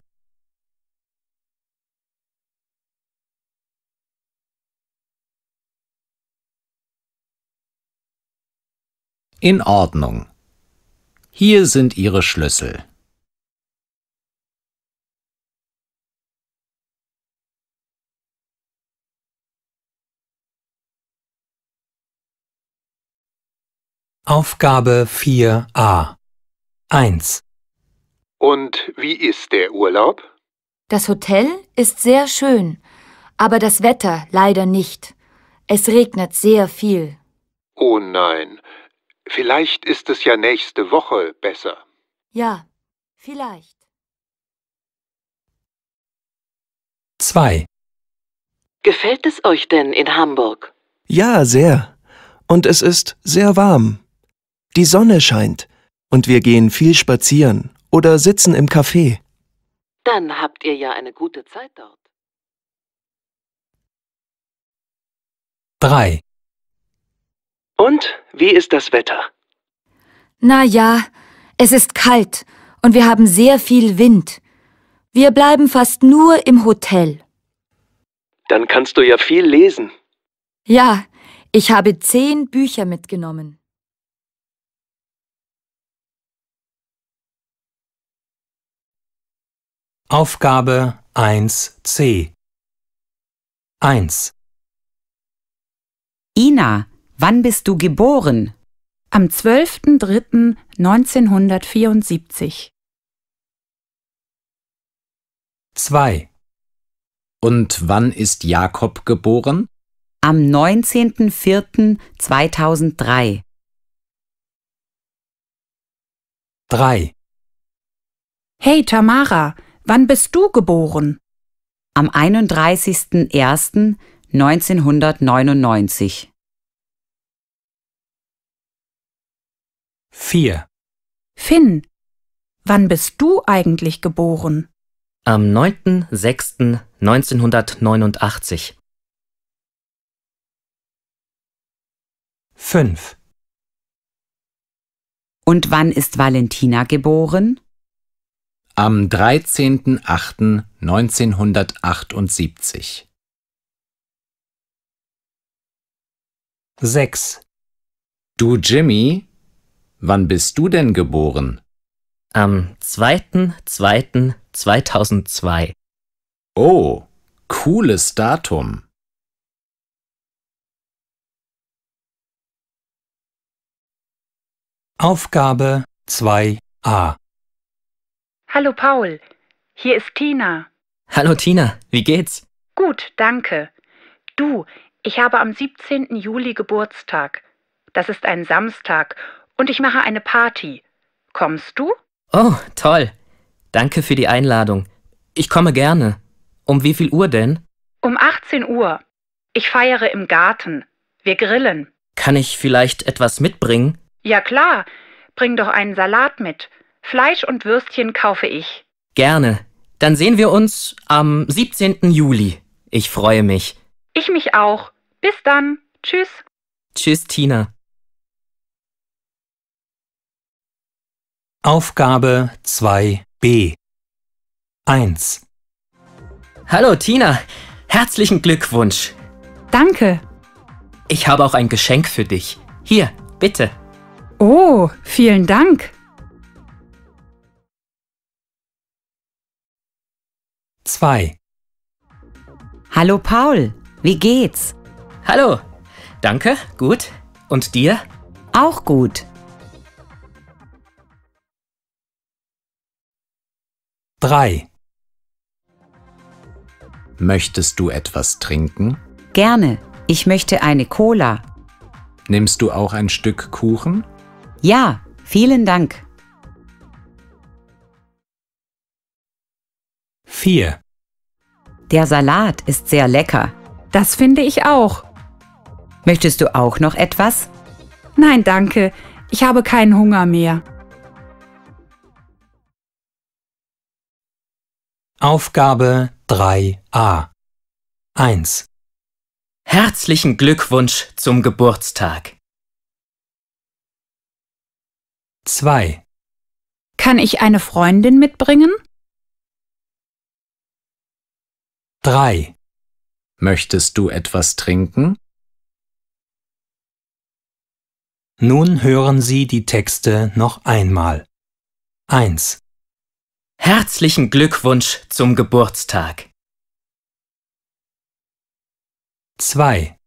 In Ordnung. Hier sind Ihre Schlüssel. Aufgabe 4a 1. Und wie ist der Urlaub? Das Hotel ist sehr schön, aber das Wetter leider nicht. Es regnet sehr viel. Oh nein, vielleicht ist es ja nächste Woche besser. Ja, vielleicht. 2. Gefällt es euch denn in Hamburg? Ja, sehr. Und es ist sehr warm. Die Sonne scheint und wir gehen viel spazieren oder sitzen im Café. Dann habt ihr ja eine gute Zeit dort. 3. Und wie ist das Wetter? Na ja, es ist kalt und wir haben sehr viel Wind. Wir bleiben fast nur im Hotel. Dann kannst du ja viel lesen. Ja, ich habe zehn Bücher mitgenommen. Aufgabe 1c 1. Ina, wann bist du geboren? Am 12.03.1974. 2. Und wann ist Jakob geboren? Am 19.04.2003. 3. Hey Tamara, wann bist du geboren? Am 31.01.1999. 4. Finn, wann bist du eigentlich geboren? Am 9.06.1989. 5. Und wann ist Valentina geboren? Am 13.08.1978. 6. Du Jimmy, wann bist du denn geboren? Am 2.02.2002. Oh, cooles Datum. Aufgabe 2a Hallo Paul, hier ist Tina. Hallo Tina, wie geht's? Gut, danke. Du, ich habe am 17. Juli Geburtstag. Das ist ein Samstag und ich mache eine Party. Kommst du? Oh, toll. Danke für die Einladung. Ich komme gerne. Um wie viel Uhr denn? Um 18 Uhr. Ich feiere im Garten. Wir grillen. Kann ich vielleicht etwas mitbringen? Ja klar, bring doch einen Salat mit. Fleisch und Würstchen kaufe ich. Gerne. Dann sehen wir uns am 17. Juli. Ich freue mich. Ich mich auch. Bis dann. Tschüss. Tschüss, Tina. Aufgabe 2b 1. Hallo, Tina. Herzlichen Glückwunsch. Danke. Ich habe auch ein Geschenk für dich. Hier, bitte. Oh, vielen Dank. 2. Hallo Paul, wie geht's? Hallo. Danke, gut. Und dir? Auch gut. 3. Möchtest du etwas trinken? Gerne. Ich möchte eine Cola. Nimmst du auch ein Stück Kuchen? Ja, vielen Dank. 4. Der Salat ist sehr lecker. Das finde ich auch. Möchtest du auch noch etwas? Nein, danke. Ich habe keinen Hunger mehr. Aufgabe 3a 1. Herzlichen Glückwunsch zum Geburtstag. 2. Kann ich eine Freundin mitbringen? 3. Möchtest du etwas trinken? Nun hören Sie die Texte noch einmal. 1. Herzlichen Glückwunsch zum Geburtstag. 2.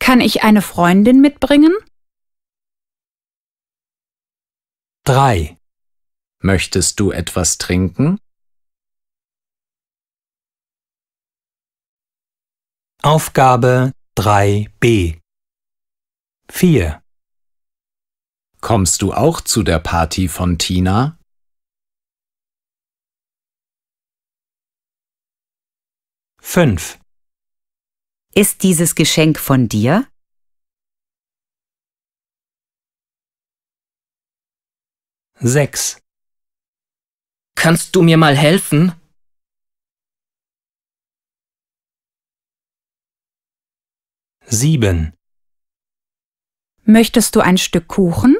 Kann ich eine Freundin mitbringen? 3. Möchtest du etwas trinken? Aufgabe 3b 4. Kommst du auch zu der Party von Tina? Fünf. Ist dieses Geschenk von dir? Sechs. Kannst du mir mal helfen? Sieben. Möchtest du ein Stück Kuchen?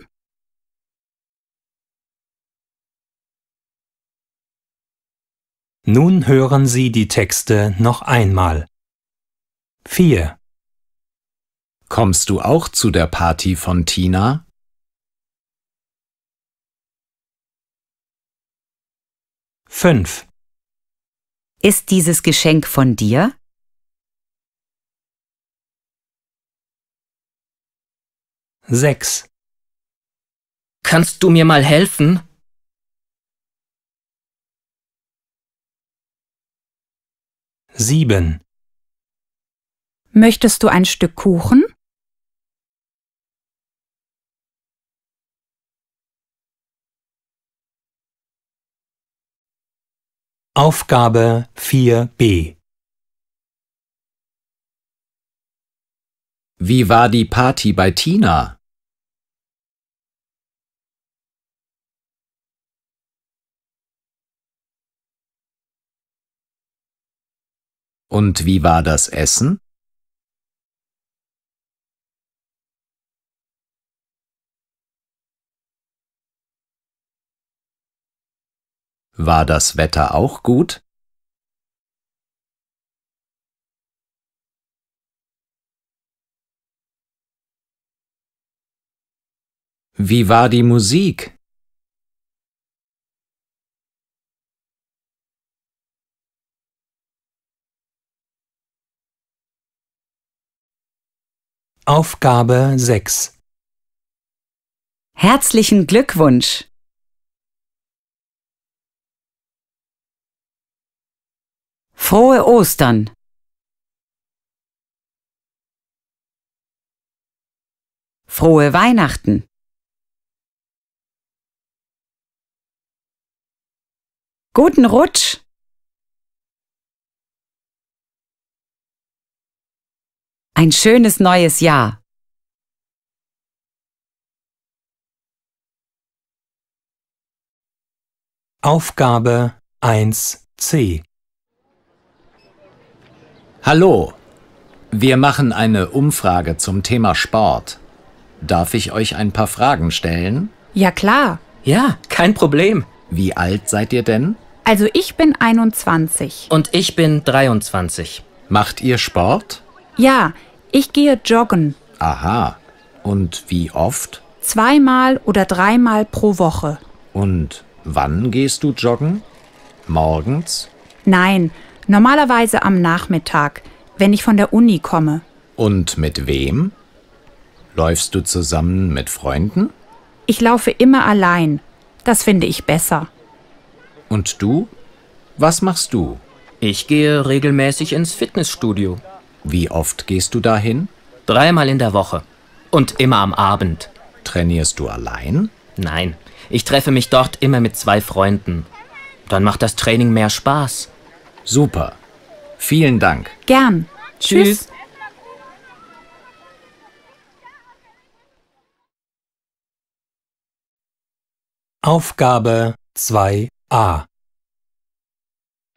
Nun hören Sie die Texte noch einmal. 4. Kommst du auch zu der Party von Tina? Fünf. Ist dieses Geschenk von dir? Sechs. Kannst du mir mal helfen? Sieben. Möchtest du ein Stück Kuchen? Aufgabe 4b Wie war die Party bei Tina? Und wie war das Essen? War das Wetter auch gut? Wie war die Musik? Aufgabe 6 Herzlichen Glückwunsch! Frohe Ostern! Frohe Weihnachten! Guten Rutsch! Ein schönes neues Jahr! Aufgabe 1c Hallo, wir machen eine Umfrage zum Thema Sport. Darf ich euch ein paar Fragen stellen? Ja klar. Ja, kein Problem. Wie alt seid ihr denn? Also ich bin 21. Und ich bin 23. Macht ihr Sport? Ja, ich gehe joggen. Aha. Und wie oft? Zweimal oder dreimal pro Woche. Und wann gehst du joggen? Morgens? Nein, normalerweise am Nachmittag, wenn ich von der Uni komme. Und mit wem? Läufst du zusammen mit Freunden? Ich laufe immer allein. Das finde ich besser. Und du? Was machst du? Ich gehe regelmäßig ins Fitnessstudio. Wie oft gehst du dahin? Dreimal in der Woche. Und immer am Abend. Trainierst du allein? Nein, ich treffe mich dort immer mit zwei Freunden. Dann macht das Training mehr Spaß. Super. Vielen Dank. Gern. Tschüss. Aufgabe 2a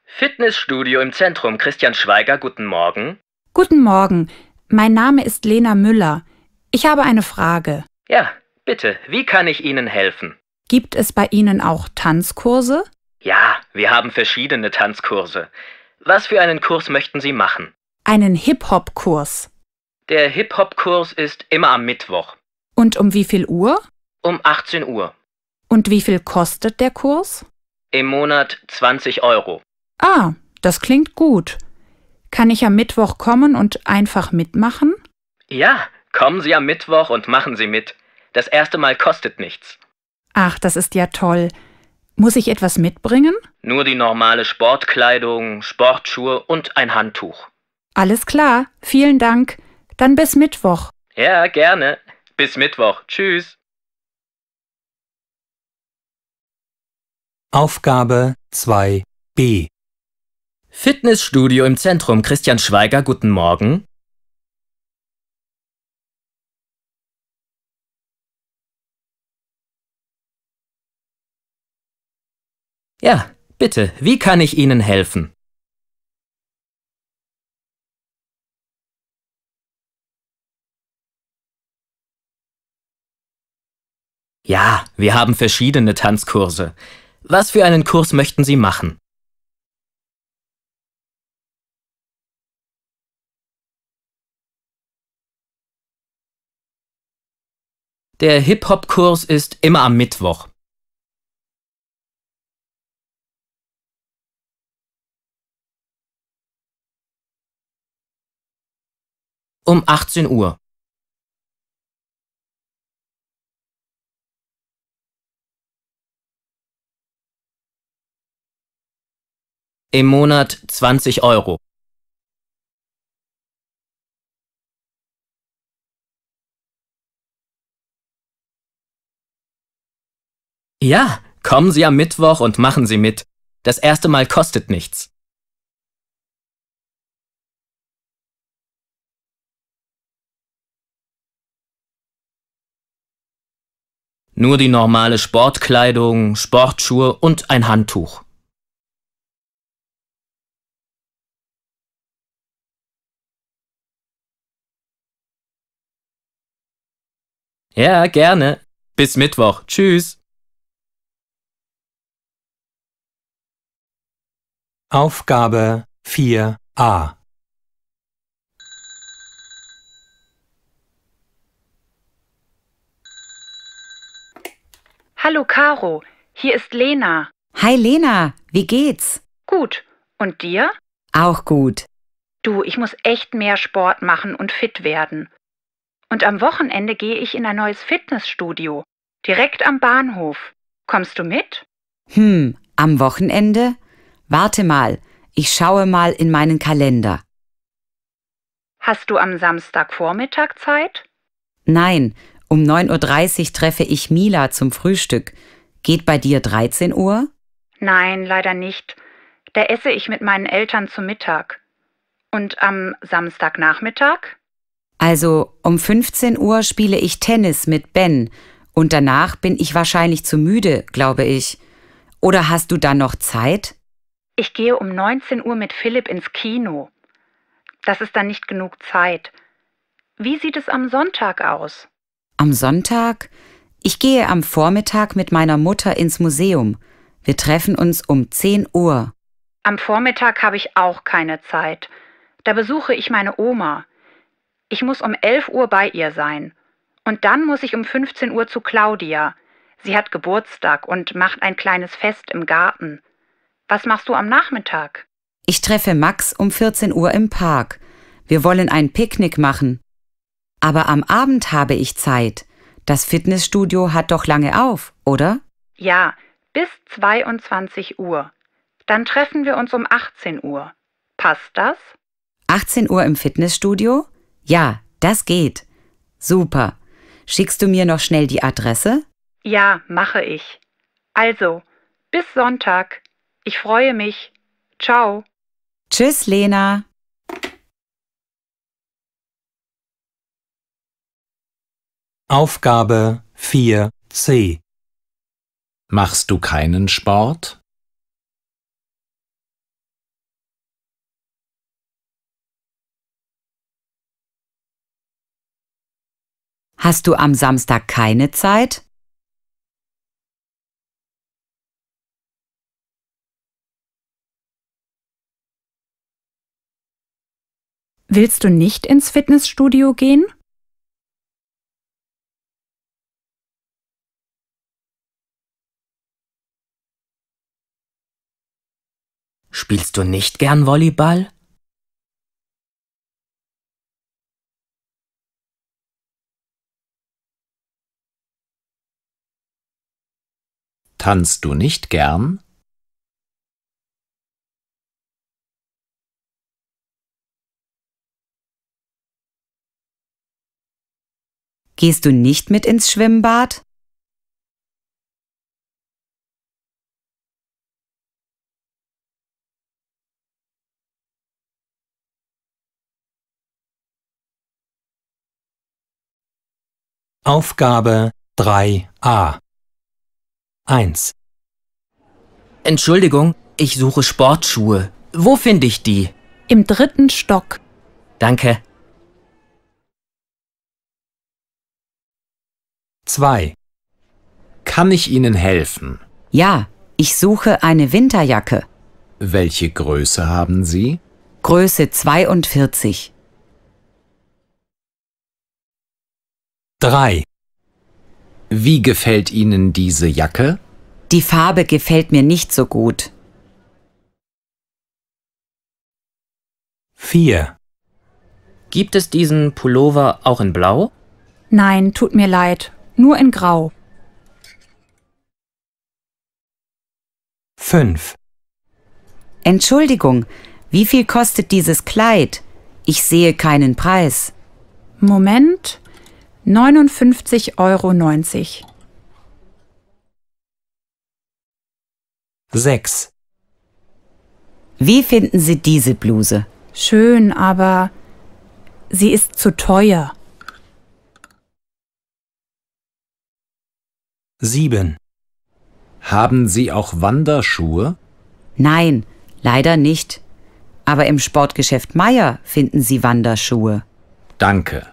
Fitnessstudio im Zentrum. Christian Schweiger, guten Morgen. Guten Morgen. Mein Name ist Lena Müller. Ich habe eine Frage. Ja, bitte, wie kann ich Ihnen helfen? Gibt es bei Ihnen auch Tanzkurse? Ja, wir haben verschiedene Tanzkurse. Was für einen Kurs möchten Sie machen? Einen Hip-Hop-Kurs. Der Hip-Hop-Kurs ist immer am Mittwoch. Und um wie viel Uhr? Um 18 Uhr. Und wie viel kostet der Kurs? Im Monat 20 Euro. Ah, das klingt gut. Kann ich am Mittwoch kommen und einfach mitmachen? Ja, kommen Sie am Mittwoch und machen Sie mit. Das erste Mal kostet nichts. Ach, das ist ja toll. Muss ich etwas mitbringen? Nur die normale Sportkleidung, Sportschuhe und ein Handtuch. Alles klar, vielen Dank. Dann bis Mittwoch. Ja, gerne. Bis Mittwoch. Tschüss. Aufgabe 2b Fitnessstudio im Zentrum. Christian Schweiger, guten Morgen. Ja, bitte, wie kann ich Ihnen helfen? Ja, wir haben verschiedene Tanzkurse. Was für einen Kurs möchten Sie machen? Der Hip-Hop-Kurs ist immer am Mittwoch. Um 18 Uhr. Im Monat 20 Euro. Ja, kommen Sie am Mittwoch und machen Sie mit. Das erste Mal kostet nichts. Nur die normale Sportkleidung, Sportschuhe und ein Handtuch. Ja, gerne. Bis Mittwoch. Tschüss. Aufgabe 4a Hallo Caro, hier ist Lena. Hi Lena, wie geht's? Gut. Und dir? Auch gut. Du, ich muss echt mehr Sport machen und fit werden. Und am Wochenende gehe ich in ein neues Fitnessstudio, direkt am Bahnhof. Kommst du mit? Hm, am Wochenende? Warte mal, ich schaue mal in meinen Kalender. Hast du am Samstagvormittag Zeit? Nein, um 9.30 Uhr treffe ich Mila zum Frühstück. Geht bei dir 13 Uhr? Nein, leider nicht. Da esse ich mit meinen Eltern zu Mittag. Und am Samstagnachmittag? Also um 15 Uhr spiele ich Tennis mit Ben und danach bin ich wahrscheinlich zu müde, glaube ich. Oder hast du dann noch Zeit? Ich gehe um 19 Uhr mit Philipp ins Kino. Das ist dann nicht genug Zeit. Wie sieht es am Sonntag aus? Am Sonntag? Ich gehe am Vormittag mit meiner Mutter ins Museum. Wir treffen uns um 10 Uhr. Am Vormittag habe ich auch keine Zeit. Da besuche ich meine Oma. Ich muss um 11 Uhr bei ihr sein. Und dann muss ich um 15 Uhr zu Claudia. Sie hat Geburtstag und macht ein kleines Fest im Garten. Was machst du am Nachmittag? Ich treffe Max um 14 Uhr im Park. Wir wollen ein Picknick machen. Aber am Abend habe ich Zeit. Das Fitnessstudio hat doch lange auf, oder? Ja, bis 22 Uhr. Dann treffen wir uns um 18 Uhr. Passt das? 18 Uhr im Fitnessstudio? Ja, das geht. Super. Schickst du mir noch schnell die Adresse? Ja, mache ich. Also, bis Sonntag. Ich freue mich. Ciao. Tschüss, Lena. Aufgabe 4c Machst du keinen Sport? Hast du am Samstag keine Zeit? Willst du nicht ins Fitnessstudio gehen? Spielst du nicht gern Volleyball? Tanzt du nicht gern? Gehst du nicht mit ins Schwimmbad? Aufgabe 3a 1. Entschuldigung, ich suche Sportschuhe. Wo finde ich die? Im dritten Stock. Danke. 2. Kann ich Ihnen helfen? Ja, ich suche eine Winterjacke. Welche Größe haben Sie? Größe 42. 3. Wie gefällt Ihnen diese Jacke? Die Farbe gefällt mir nicht so gut. 4. Gibt es diesen Pullover auch in Blau? Nein, tut mir leid. Nur in Grau. 5. Entschuldigung, wie viel kostet dieses Kleid? Ich sehe keinen Preis. Moment. 59,90 Euro. 6. Wie finden Sie diese Bluse? Schön, aber sie ist zu teuer. 7. Haben Sie auch Wanderschuhe? Nein, leider nicht. Aber im Sportgeschäft Meier finden Sie Wanderschuhe. Danke.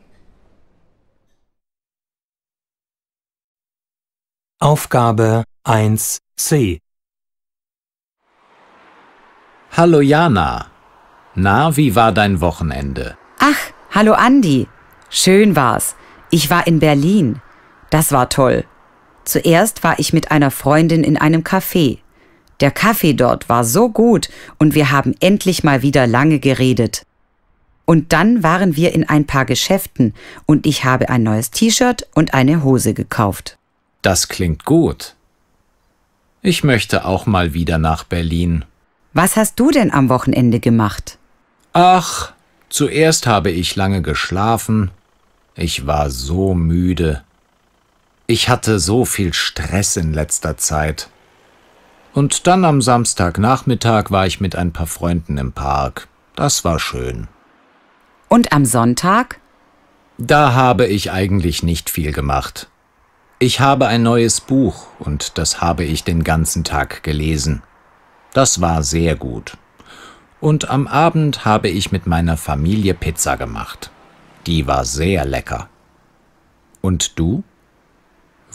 Aufgabe 1c. Hallo Jana. Na, wie war dein Wochenende? Ach, hallo Andi. Schön war's. Ich war in Berlin. Das war toll. Zuerst war ich mit einer Freundin in einem Café. Der Kaffee dort war so gut und wir haben endlich mal wieder lange geredet. Und dann waren wir in ein paar Geschäften und ich habe ein neues T-Shirt und eine Hose gekauft. Das klingt gut. Ich möchte auch mal wieder nach Berlin. Was hast du denn am Wochenende gemacht? Ach, zuerst habe ich lange geschlafen. Ich war so müde. Ich hatte so viel Stress in letzter Zeit. Und dann am Samstagnachmittag war ich mit ein paar Freunden im Park. Das war schön. Und am Sonntag? Da habe ich eigentlich nicht viel gemacht. Ich habe ein neues Buch und das habe ich den ganzen Tag gelesen. Das war sehr gut. Und am Abend habe ich mit meiner Familie Pizza gemacht. Die war sehr lecker. Und du?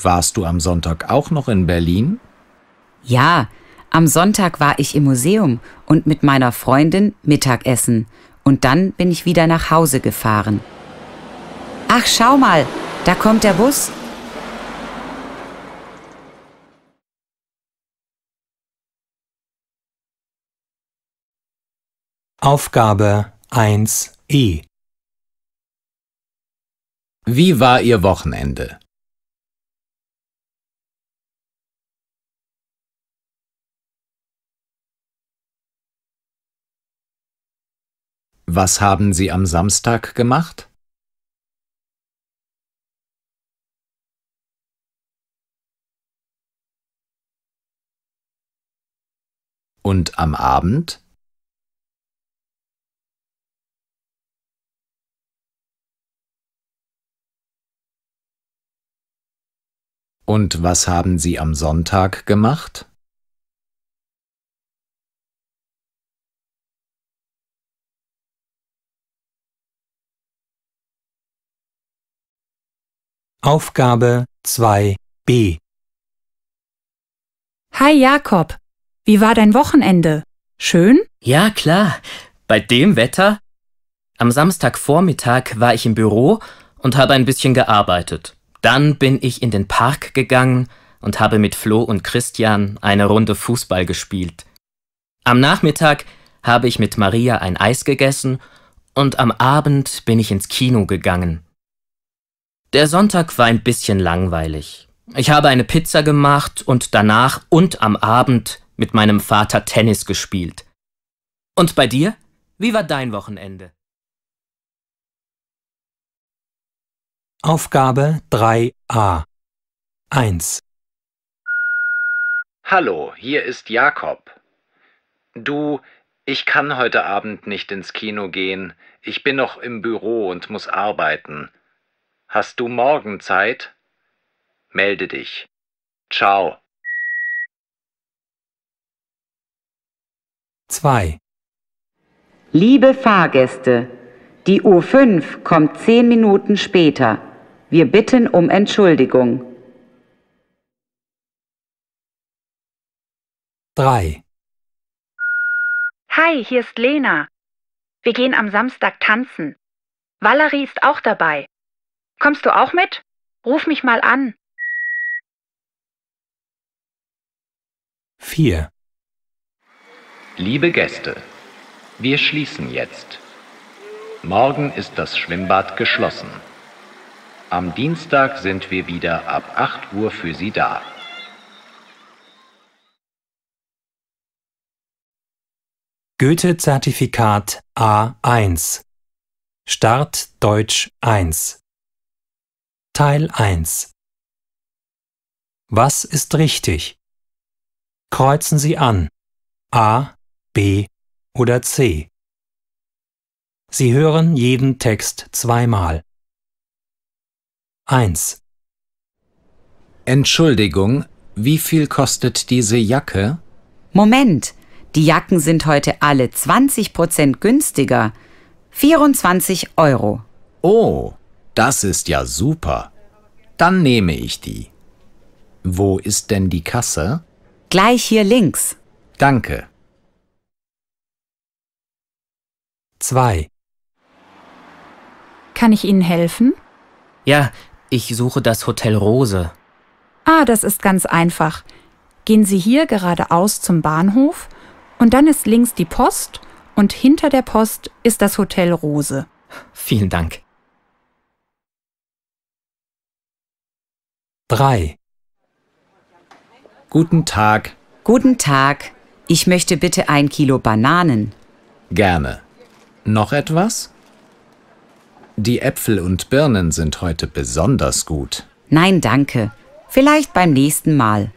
Warst du am Sonntag auch noch in Berlin? Ja, am Sonntag war ich im Museum und mit meiner Freundin Mittagessen. Und dann bin ich wieder nach Hause gefahren. Ach, schau mal, da kommt der Bus. Aufgabe 1e. Wie war Ihr Wochenende? Was haben Sie am Samstag gemacht? Und am Abend? Und was haben Sie am Sonntag gemacht? Aufgabe 2b. Hi Jakob, wie war dein Wochenende? Schön? Ja, klar. Bei dem Wetter? Am Samstagvormittag war ich im Büro und habe ein bisschen gearbeitet. Dann bin ich in den Park gegangen und habe mit Flo und Christian eine Runde Fußball gespielt. Am Nachmittag habe ich mit Maria ein Eis gegessen und am Abend bin ich ins Kino gegangen. Der Sonntag war ein bisschen langweilig. Ich habe eine Pizza gemacht und danach und am Abend mit meinem Vater Tennis gespielt. Und bei dir? Wie war dein Wochenende? Aufgabe 3a 1 Hallo, hier ist Jakob. Du, ich kann heute Abend nicht ins Kino gehen. Ich bin noch im Büro und muss arbeiten. Hast du morgen Zeit? Melde dich. Ciao. 2 Liebe Fahrgäste, die U5 kommt zehn Minuten später. Wir bitten um Entschuldigung. 3 Hi, hier ist Lena. Wir gehen am Samstag tanzen. Valerie ist auch dabei. Kommst du auch mit? Ruf mich mal an. 4 Liebe Gäste, wir schließen jetzt. Morgen ist das Schwimmbad geschlossen. Am Dienstag sind wir wieder ab 8 Uhr für Sie da. Goethe-Zertifikat A1 Start Deutsch 1 Teil 1 Was ist richtig? Kreuzen Sie an A, B oder C. Sie hören jeden Text zweimal. 1. Entschuldigung, wie viel kostet diese Jacke? Moment, die Jacken sind heute alle 20% günstiger. 24 Euro. Oh, das ist ja super. Dann nehme ich die. Wo ist denn die Kasse? Gleich hier links. Danke. 2. Kann ich Ihnen helfen? Ja, ich suche das Hotel Rose. Ah, das ist ganz einfach. Gehen Sie hier geradeaus zum Bahnhof und dann ist links die Post und hinter der Post ist das Hotel Rose. Vielen Dank. 3. Guten Tag. Guten Tag. Ich möchte bitte ein Kilo Bananen. Gerne. Noch etwas? Die Äpfel und Birnen sind heute besonders gut. Nein, danke. Vielleicht beim nächsten Mal.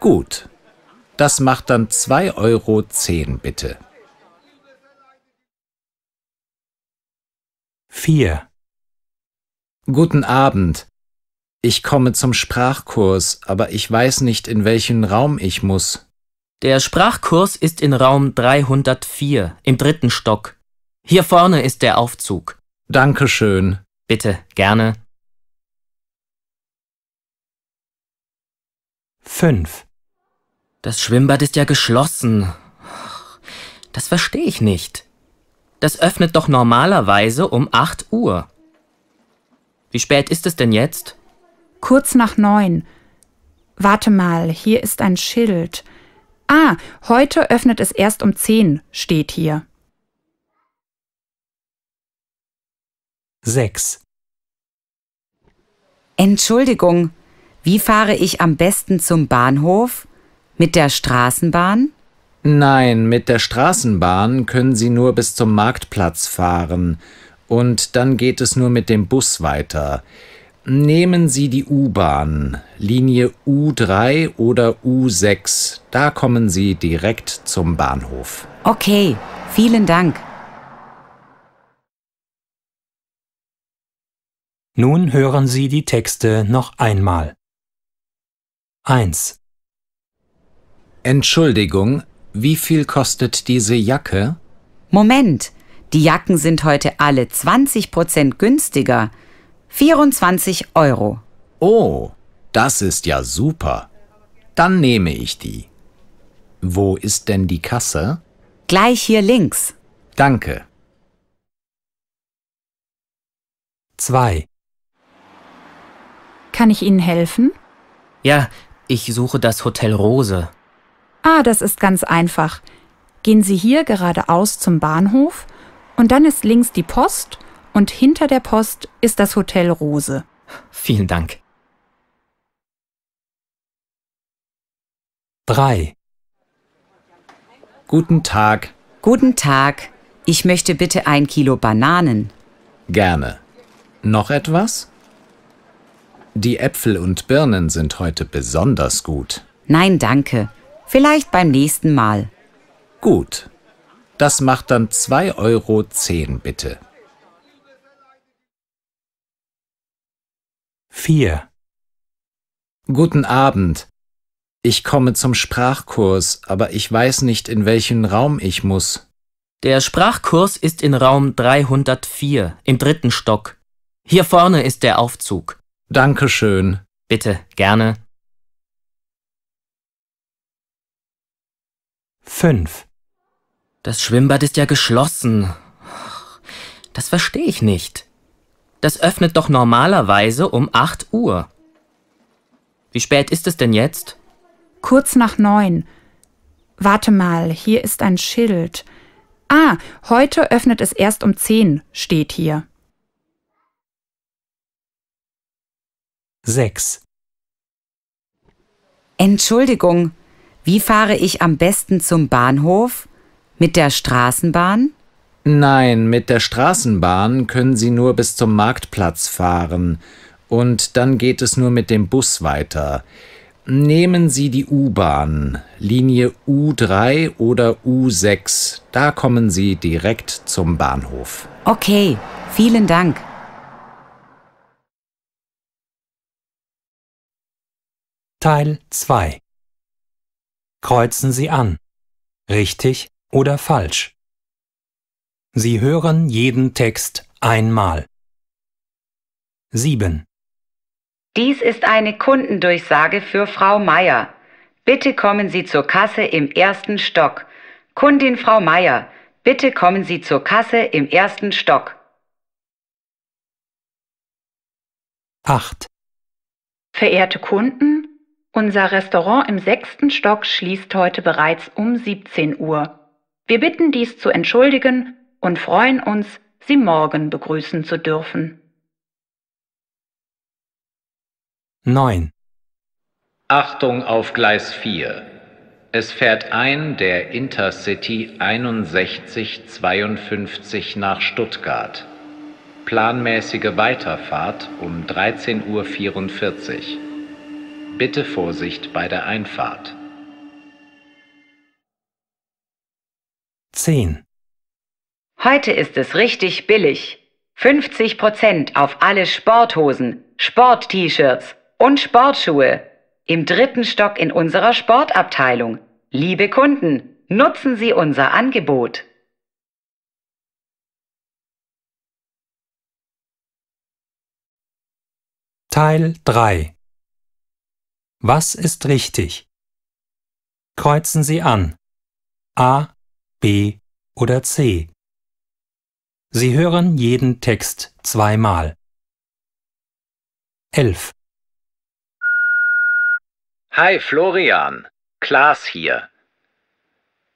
Gut. Das macht dann 2,10 Euro bitte. 4. Guten Abend. Ich komme zum Sprachkurs, aber ich weiß nicht, in welchen Raum ich muss. Der Sprachkurs ist in Raum 304 im dritten Stock. Hier vorne ist der Aufzug. Dankeschön. Bitte, gerne. 5. Das Schwimmbad ist ja geschlossen. Das verstehe ich nicht. Das öffnet doch normalerweise um 8 Uhr. Wie spät ist es denn jetzt? Kurz nach neun. Warte mal, hier ist ein Schild. Ah, heute öffnet es erst um zehn, steht hier. 6. Entschuldigung, wie fahre ich am besten zum Bahnhof? Mit der Straßenbahn? Nein, mit der Straßenbahn können Sie nur bis zum Marktplatz fahren. Und dann geht es nur mit dem Bus weiter. Nehmen Sie die U-Bahn, Linie U3 oder U6. Da kommen Sie direkt zum Bahnhof. Okay, vielen Dank. Nun hören Sie die Texte noch einmal. 1. Entschuldigung, wie viel kostet diese Jacke? Moment, die Jacken sind heute alle 20% günstiger. 24 Euro. Oh, das ist ja super. Dann nehme ich die. Wo ist denn die Kasse? Gleich hier links. Danke. 2. Kann ich Ihnen helfen? Ja, ich suche das Hotel Rose. Ah, das ist ganz einfach. Gehen Sie hier geradeaus zum Bahnhof und dann ist links die Post und hinter der Post ist das Hotel Rose. Vielen Dank. 3. Guten Tag. Guten Tag. Ich möchte bitte ein Kilo Bananen. Gerne. Noch etwas? Die Äpfel und Birnen sind heute besonders gut. Nein, danke. Vielleicht beim nächsten Mal. Gut. Das macht dann 2,10 Euro bitte. 4. Guten Abend. Ich komme zum Sprachkurs, aber ich weiß nicht, in welchen Raum ich muss. Der Sprachkurs ist in Raum 304 im dritten Stock. Hier vorne ist der Aufzug. Dankeschön. Bitte, gerne. 5. Das Schwimmbad ist ja geschlossen. Das verstehe ich nicht. Das öffnet doch normalerweise um 8 Uhr. Wie spät ist es denn jetzt? Kurz nach neun. Warte mal, hier ist ein Schild. Ah, heute öffnet es erst um zehn, steht hier. 6. Entschuldigung, wie fahre ich am besten zum Bahnhof? Mit der Straßenbahn? Nein, mit der Straßenbahn können Sie nur bis zum Marktplatz fahren. Und dann geht es nur mit dem Bus weiter. Nehmen Sie die U-Bahn, Linie U3 oder U6. Da kommen Sie direkt zum Bahnhof. Okay, vielen Dank. Teil 2. Kreuzen Sie an. Richtig oder falsch? Sie hören jeden Text einmal. 7. Dies ist eine Kundendurchsage für Frau Meier. Bitte kommen Sie zur Kasse im ersten Stock. Kundin Frau Meier, bitte kommen Sie zur Kasse im ersten Stock. 8. Verehrte Kunden, unser Restaurant im sechsten Stock schließt heute bereits um 17 Uhr. Wir bitten dies zu entschuldigen und freuen uns, Sie morgen begrüßen zu dürfen. 9. Achtung auf Gleis 4. Es fährt ein der Intercity 6152 nach Stuttgart. Planmäßige Weiterfahrt um 13.44 Uhr. Bitte Vorsicht bei der Einfahrt. 10. Heute ist es richtig billig. 50 Prozent auf alle Sporthosen, Sport-T-Shirts und Sportschuhe. Im dritten Stock in unserer Sportabteilung. Liebe Kunden, nutzen Sie unser Angebot. Teil 3. Was ist richtig? Kreuzen Sie an. A, B oder C. Sie hören jeden Text zweimal. 11. Hi Florian, Klaas hier.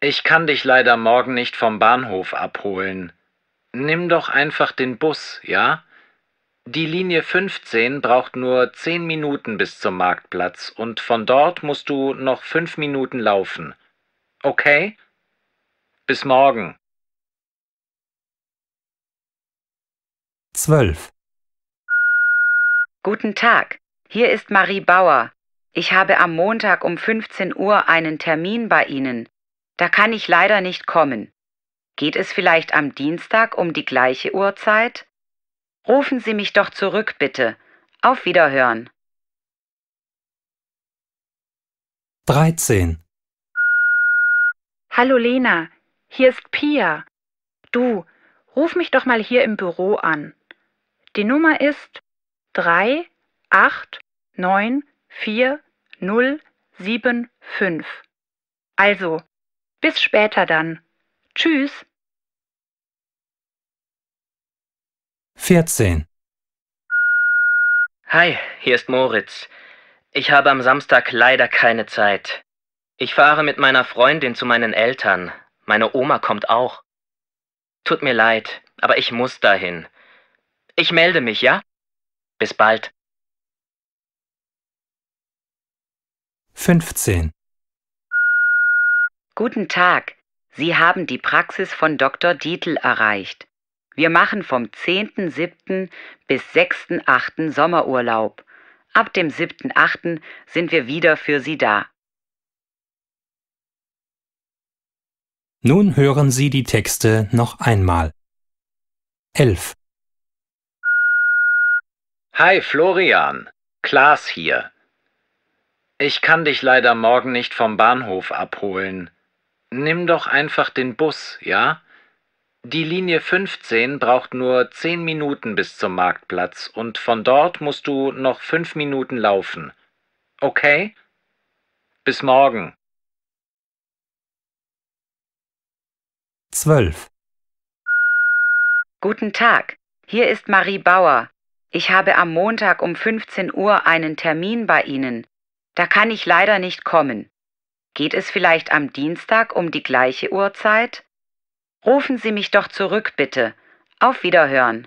Ich kann dich leider morgen nicht vom Bahnhof abholen. Nimm doch einfach den Bus, ja? Die Linie 15 braucht nur 10 Minuten bis zum Marktplatz und von dort musst du noch 5 Minuten laufen. Okay? Bis morgen. 12. Guten Tag, hier ist Marie Bauer. Ich habe am Montag um 15 Uhr einen Termin bei Ihnen. Da kann ich leider nicht kommen. Geht es vielleicht am Dienstag um die gleiche Uhrzeit? Rufen Sie mich doch zurück, bitte. Auf Wiederhören. 13. Hallo Lena, hier ist Pia. Du, ruf mich doch mal hier im Büro an. Die Nummer ist 3894075. Also, bis später dann. Tschüss. 14. Hi, hier ist Moritz. Ich habe am Samstag leider keine Zeit. Ich fahre mit meiner Freundin zu meinen Eltern. Meine Oma kommt auch. Tut mir leid, aber ich muss dahin. Ich melde mich, ja? Bis bald. 15. Guten Tag. Sie haben die Praxis von Dr. Dietl erreicht. Wir machen vom 10.7. bis 6.8. Sommerurlaub. Ab dem 7.8. sind wir wieder für Sie da. Nun hören Sie die Texte noch einmal. 11. Hi Florian, Klaas hier. Ich kann dich leider morgen nicht vom Bahnhof abholen. Nimm doch einfach den Bus, ja? Die Linie 15 braucht nur 10 Minuten bis zum Marktplatz und von dort musst du noch 5 Minuten laufen. Okay? Bis morgen. 12. Guten Tag. Hier ist Marie Bauer. Ich habe am Montag um 15 Uhr einen Termin bei Ihnen. Da kann ich leider nicht kommen. Geht es vielleicht am Dienstag um die gleiche Uhrzeit? Rufen Sie mich doch zurück, bitte. Auf Wiederhören.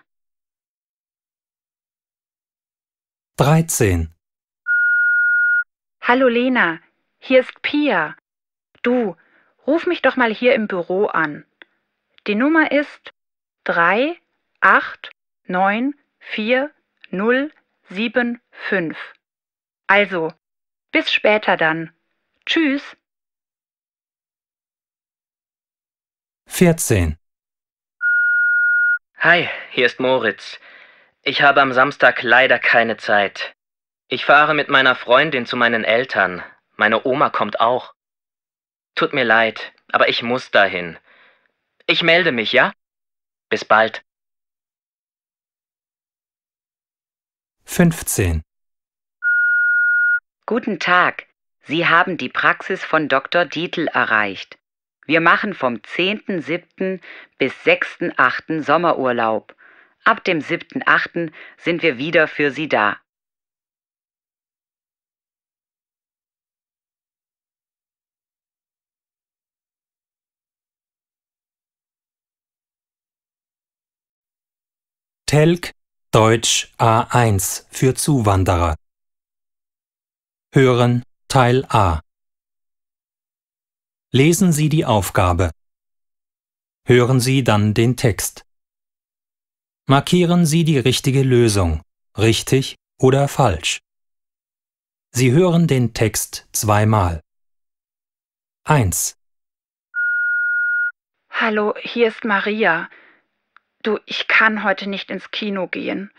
13. Hallo Lena, hier ist Pia. Du, ruf mich doch mal hier im Büro an. Die Nummer ist 3894075. Also, bis später dann. Tschüss. 14. Hi, hier ist Moritz. Ich habe am Samstag leider keine Zeit. Ich fahre mit meiner Freundin zu meinen Eltern. Meine Oma kommt auch. Tut mir leid, aber ich muss dahin. Ich melde mich, ja? Bis bald. 15. Guten Tag. Sie haben die Praxis von Dr. Dietl erreicht. Wir machen vom 10.7. bis 6.8. Sommerurlaub. Ab dem 7.8. sind wir wieder für Sie da. Telk Deutsch A1 für Zuwanderer. Hören Teil A. Lesen Sie die Aufgabe. Hören Sie dann den Text. Markieren Sie die richtige Lösung, richtig oder falsch. Sie hören den Text zweimal. 1. Hallo, hier ist Maria. Du, ich kann heute nicht ins Kino gehen.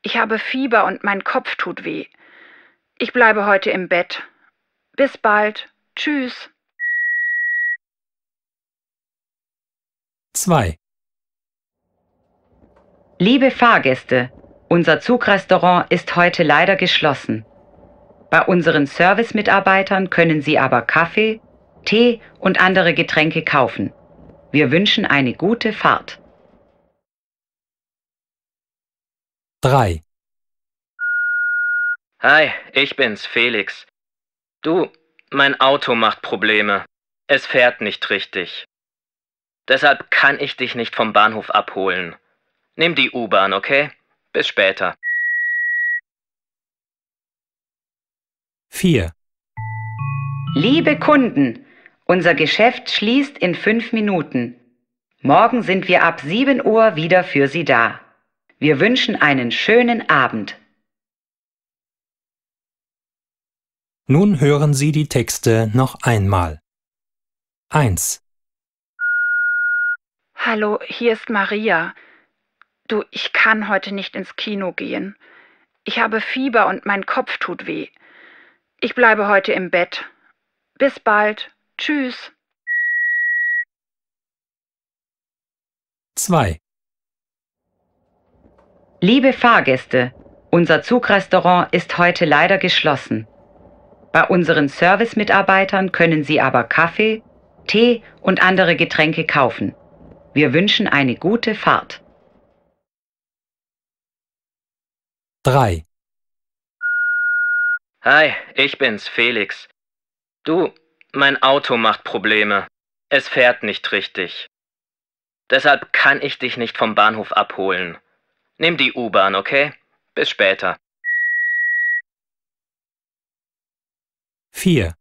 Ich habe Fieber und mein Kopf tut weh. Ich bleibe heute im Bett. Bis bald. Tschüss. 2. Liebe Fahrgäste, unser Zugrestaurant ist heute leider geschlossen. Bei unseren Servicemitarbeitern können Sie aber Kaffee, Tee und andere Getränke kaufen. Wir wünschen eine gute Fahrt. 3. Hi, ich bin's, Felix. Du, mein Auto macht Probleme. Es fährt nicht richtig. Deshalb kann ich dich nicht vom Bahnhof abholen. Nimm die U-Bahn, okay? Bis später. 4. Liebe Kunden, unser Geschäft schließt in fünf Minuten. Morgen sind wir ab 7 Uhr wieder für Sie da. Wir wünschen einen schönen Abend. Nun hören Sie die Texte noch einmal. 1. Hallo, hier ist Maria. Du, ich kann heute nicht ins Kino gehen. Ich habe Fieber und mein Kopf tut weh. Ich bleibe heute im Bett. Bis bald. Tschüss. 2. Liebe Fahrgäste, unser Zugrestaurant ist heute leider geschlossen. Bei unseren Servicemitarbeitern können Sie aber Kaffee, Tee und andere Getränke kaufen. Wir wünschen eine gute Fahrt. 3. Hi, ich bin's, Felix. Du, mein Auto macht Probleme. Es fährt nicht richtig. Deshalb kann ich dich nicht vom Bahnhof abholen. Nimm die U-Bahn, okay? Bis später. 4.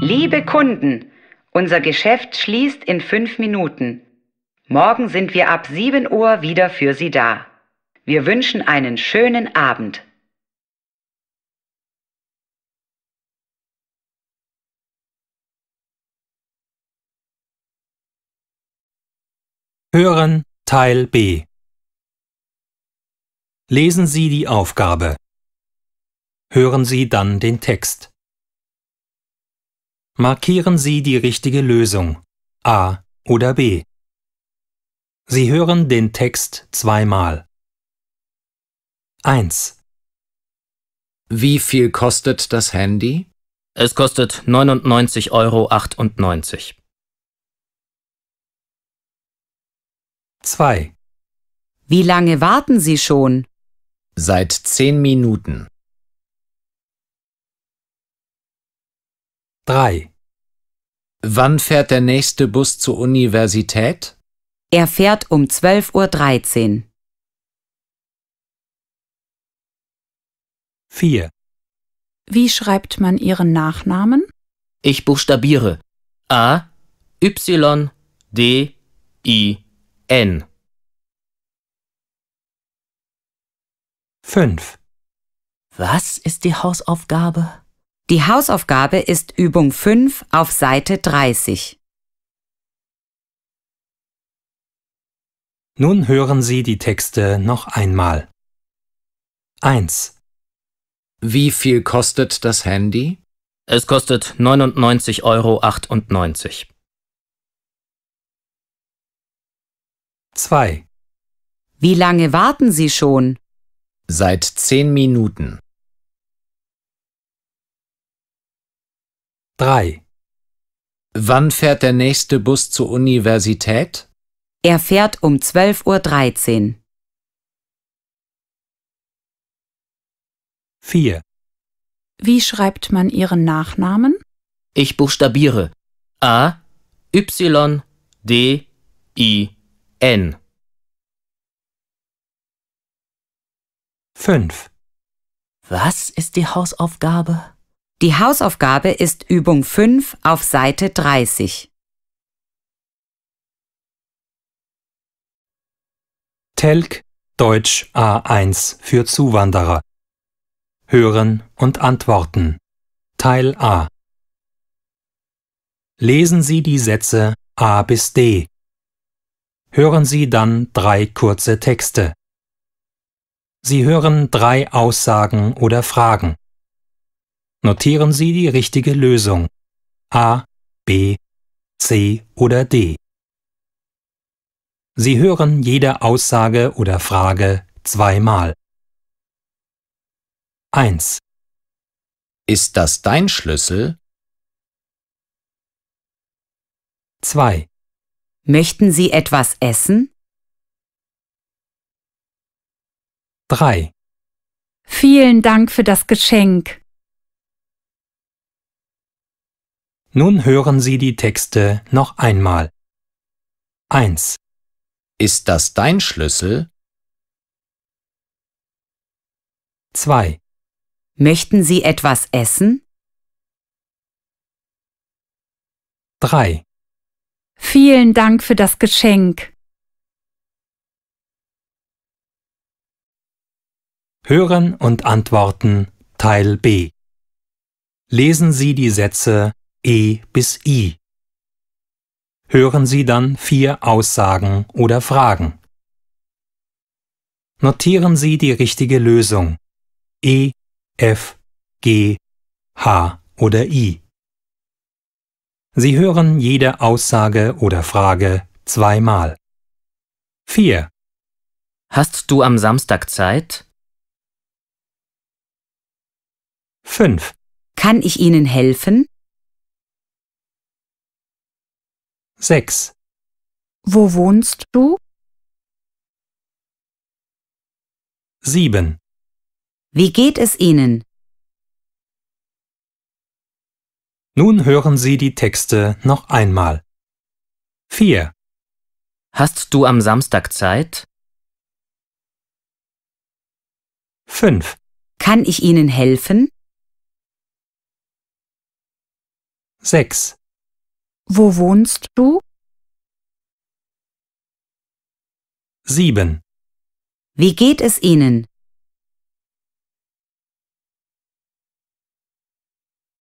Liebe Kunden, unser Geschäft schließt in fünf Minuten. Morgen sind wir ab 7 Uhr wieder für Sie da. Wir wünschen einen schönen Abend. Hören Teil B. Lesen Sie die Aufgabe. Hören Sie dann den Text. Markieren Sie die richtige Lösung A oder B. Sie hören den Text zweimal. 1. Wie viel kostet das Handy? Es kostet 99,98 Euro. 2. Wie lange warten Sie schon? Seit zehn Minuten. 3. Wann fährt der nächste Bus zur Universität? Er fährt um 12.13 Uhr. 4. Wie schreibt man Ihren Nachnamen? Ich buchstabiere A, Y, D, I, N. 5. Was ist die Hausaufgabe? Die Hausaufgabe ist Übung 5 auf Seite 30. Nun hören Sie die Texte noch einmal. 1. Wie viel kostet das Handy? Es kostet 99,98 Euro. 2. Wie lange warten Sie schon? Seit zehn Minuten. 3. Wann fährt der nächste Bus zur Universität? Er fährt um 12.13 Uhr. 4. Wie schreibt man Ihren Nachnamen? Ich buchstabiere A, Y, D, I, N. 5. Was ist die Hausaufgabe? Die Hausaufgabe ist Übung 5 auf Seite 30. Telk Deutsch A1 für Zuwanderer. Hören und Antworten. Teil A. Lesen Sie die Sätze A bis D. Hören Sie dann drei kurze Texte. Sie hören drei Aussagen oder Fragen. Notieren Sie die richtige Lösung A, B, C oder D. Sie hören jede Aussage oder Frage zweimal. 1. Ist das dein Schlüssel? 2. Möchten Sie etwas essen? 3. Vielen Dank für das Geschenk. Nun hören Sie die Texte noch einmal. 1. Ist das dein Schlüssel? 2. Möchten Sie etwas essen? 3. Vielen Dank für das Geschenk. Hören und Antworten Teil B. Lesen Sie die Sätze E bis I. Hören Sie dann vier Aussagen oder Fragen. Notieren Sie die richtige Lösung E, F, G, H oder I. Sie hören jede Aussage oder Frage zweimal. 4. Hast du am Samstag Zeit? 5. Kann ich Ihnen helfen? 6. Wo wohnst du? 7. Wie geht es Ihnen? Nun hören Sie die Texte noch einmal. 4. Hast du am Samstag Zeit? 5. Kann ich Ihnen helfen? 6. Wo wohnst du? 7. Wie geht es Ihnen?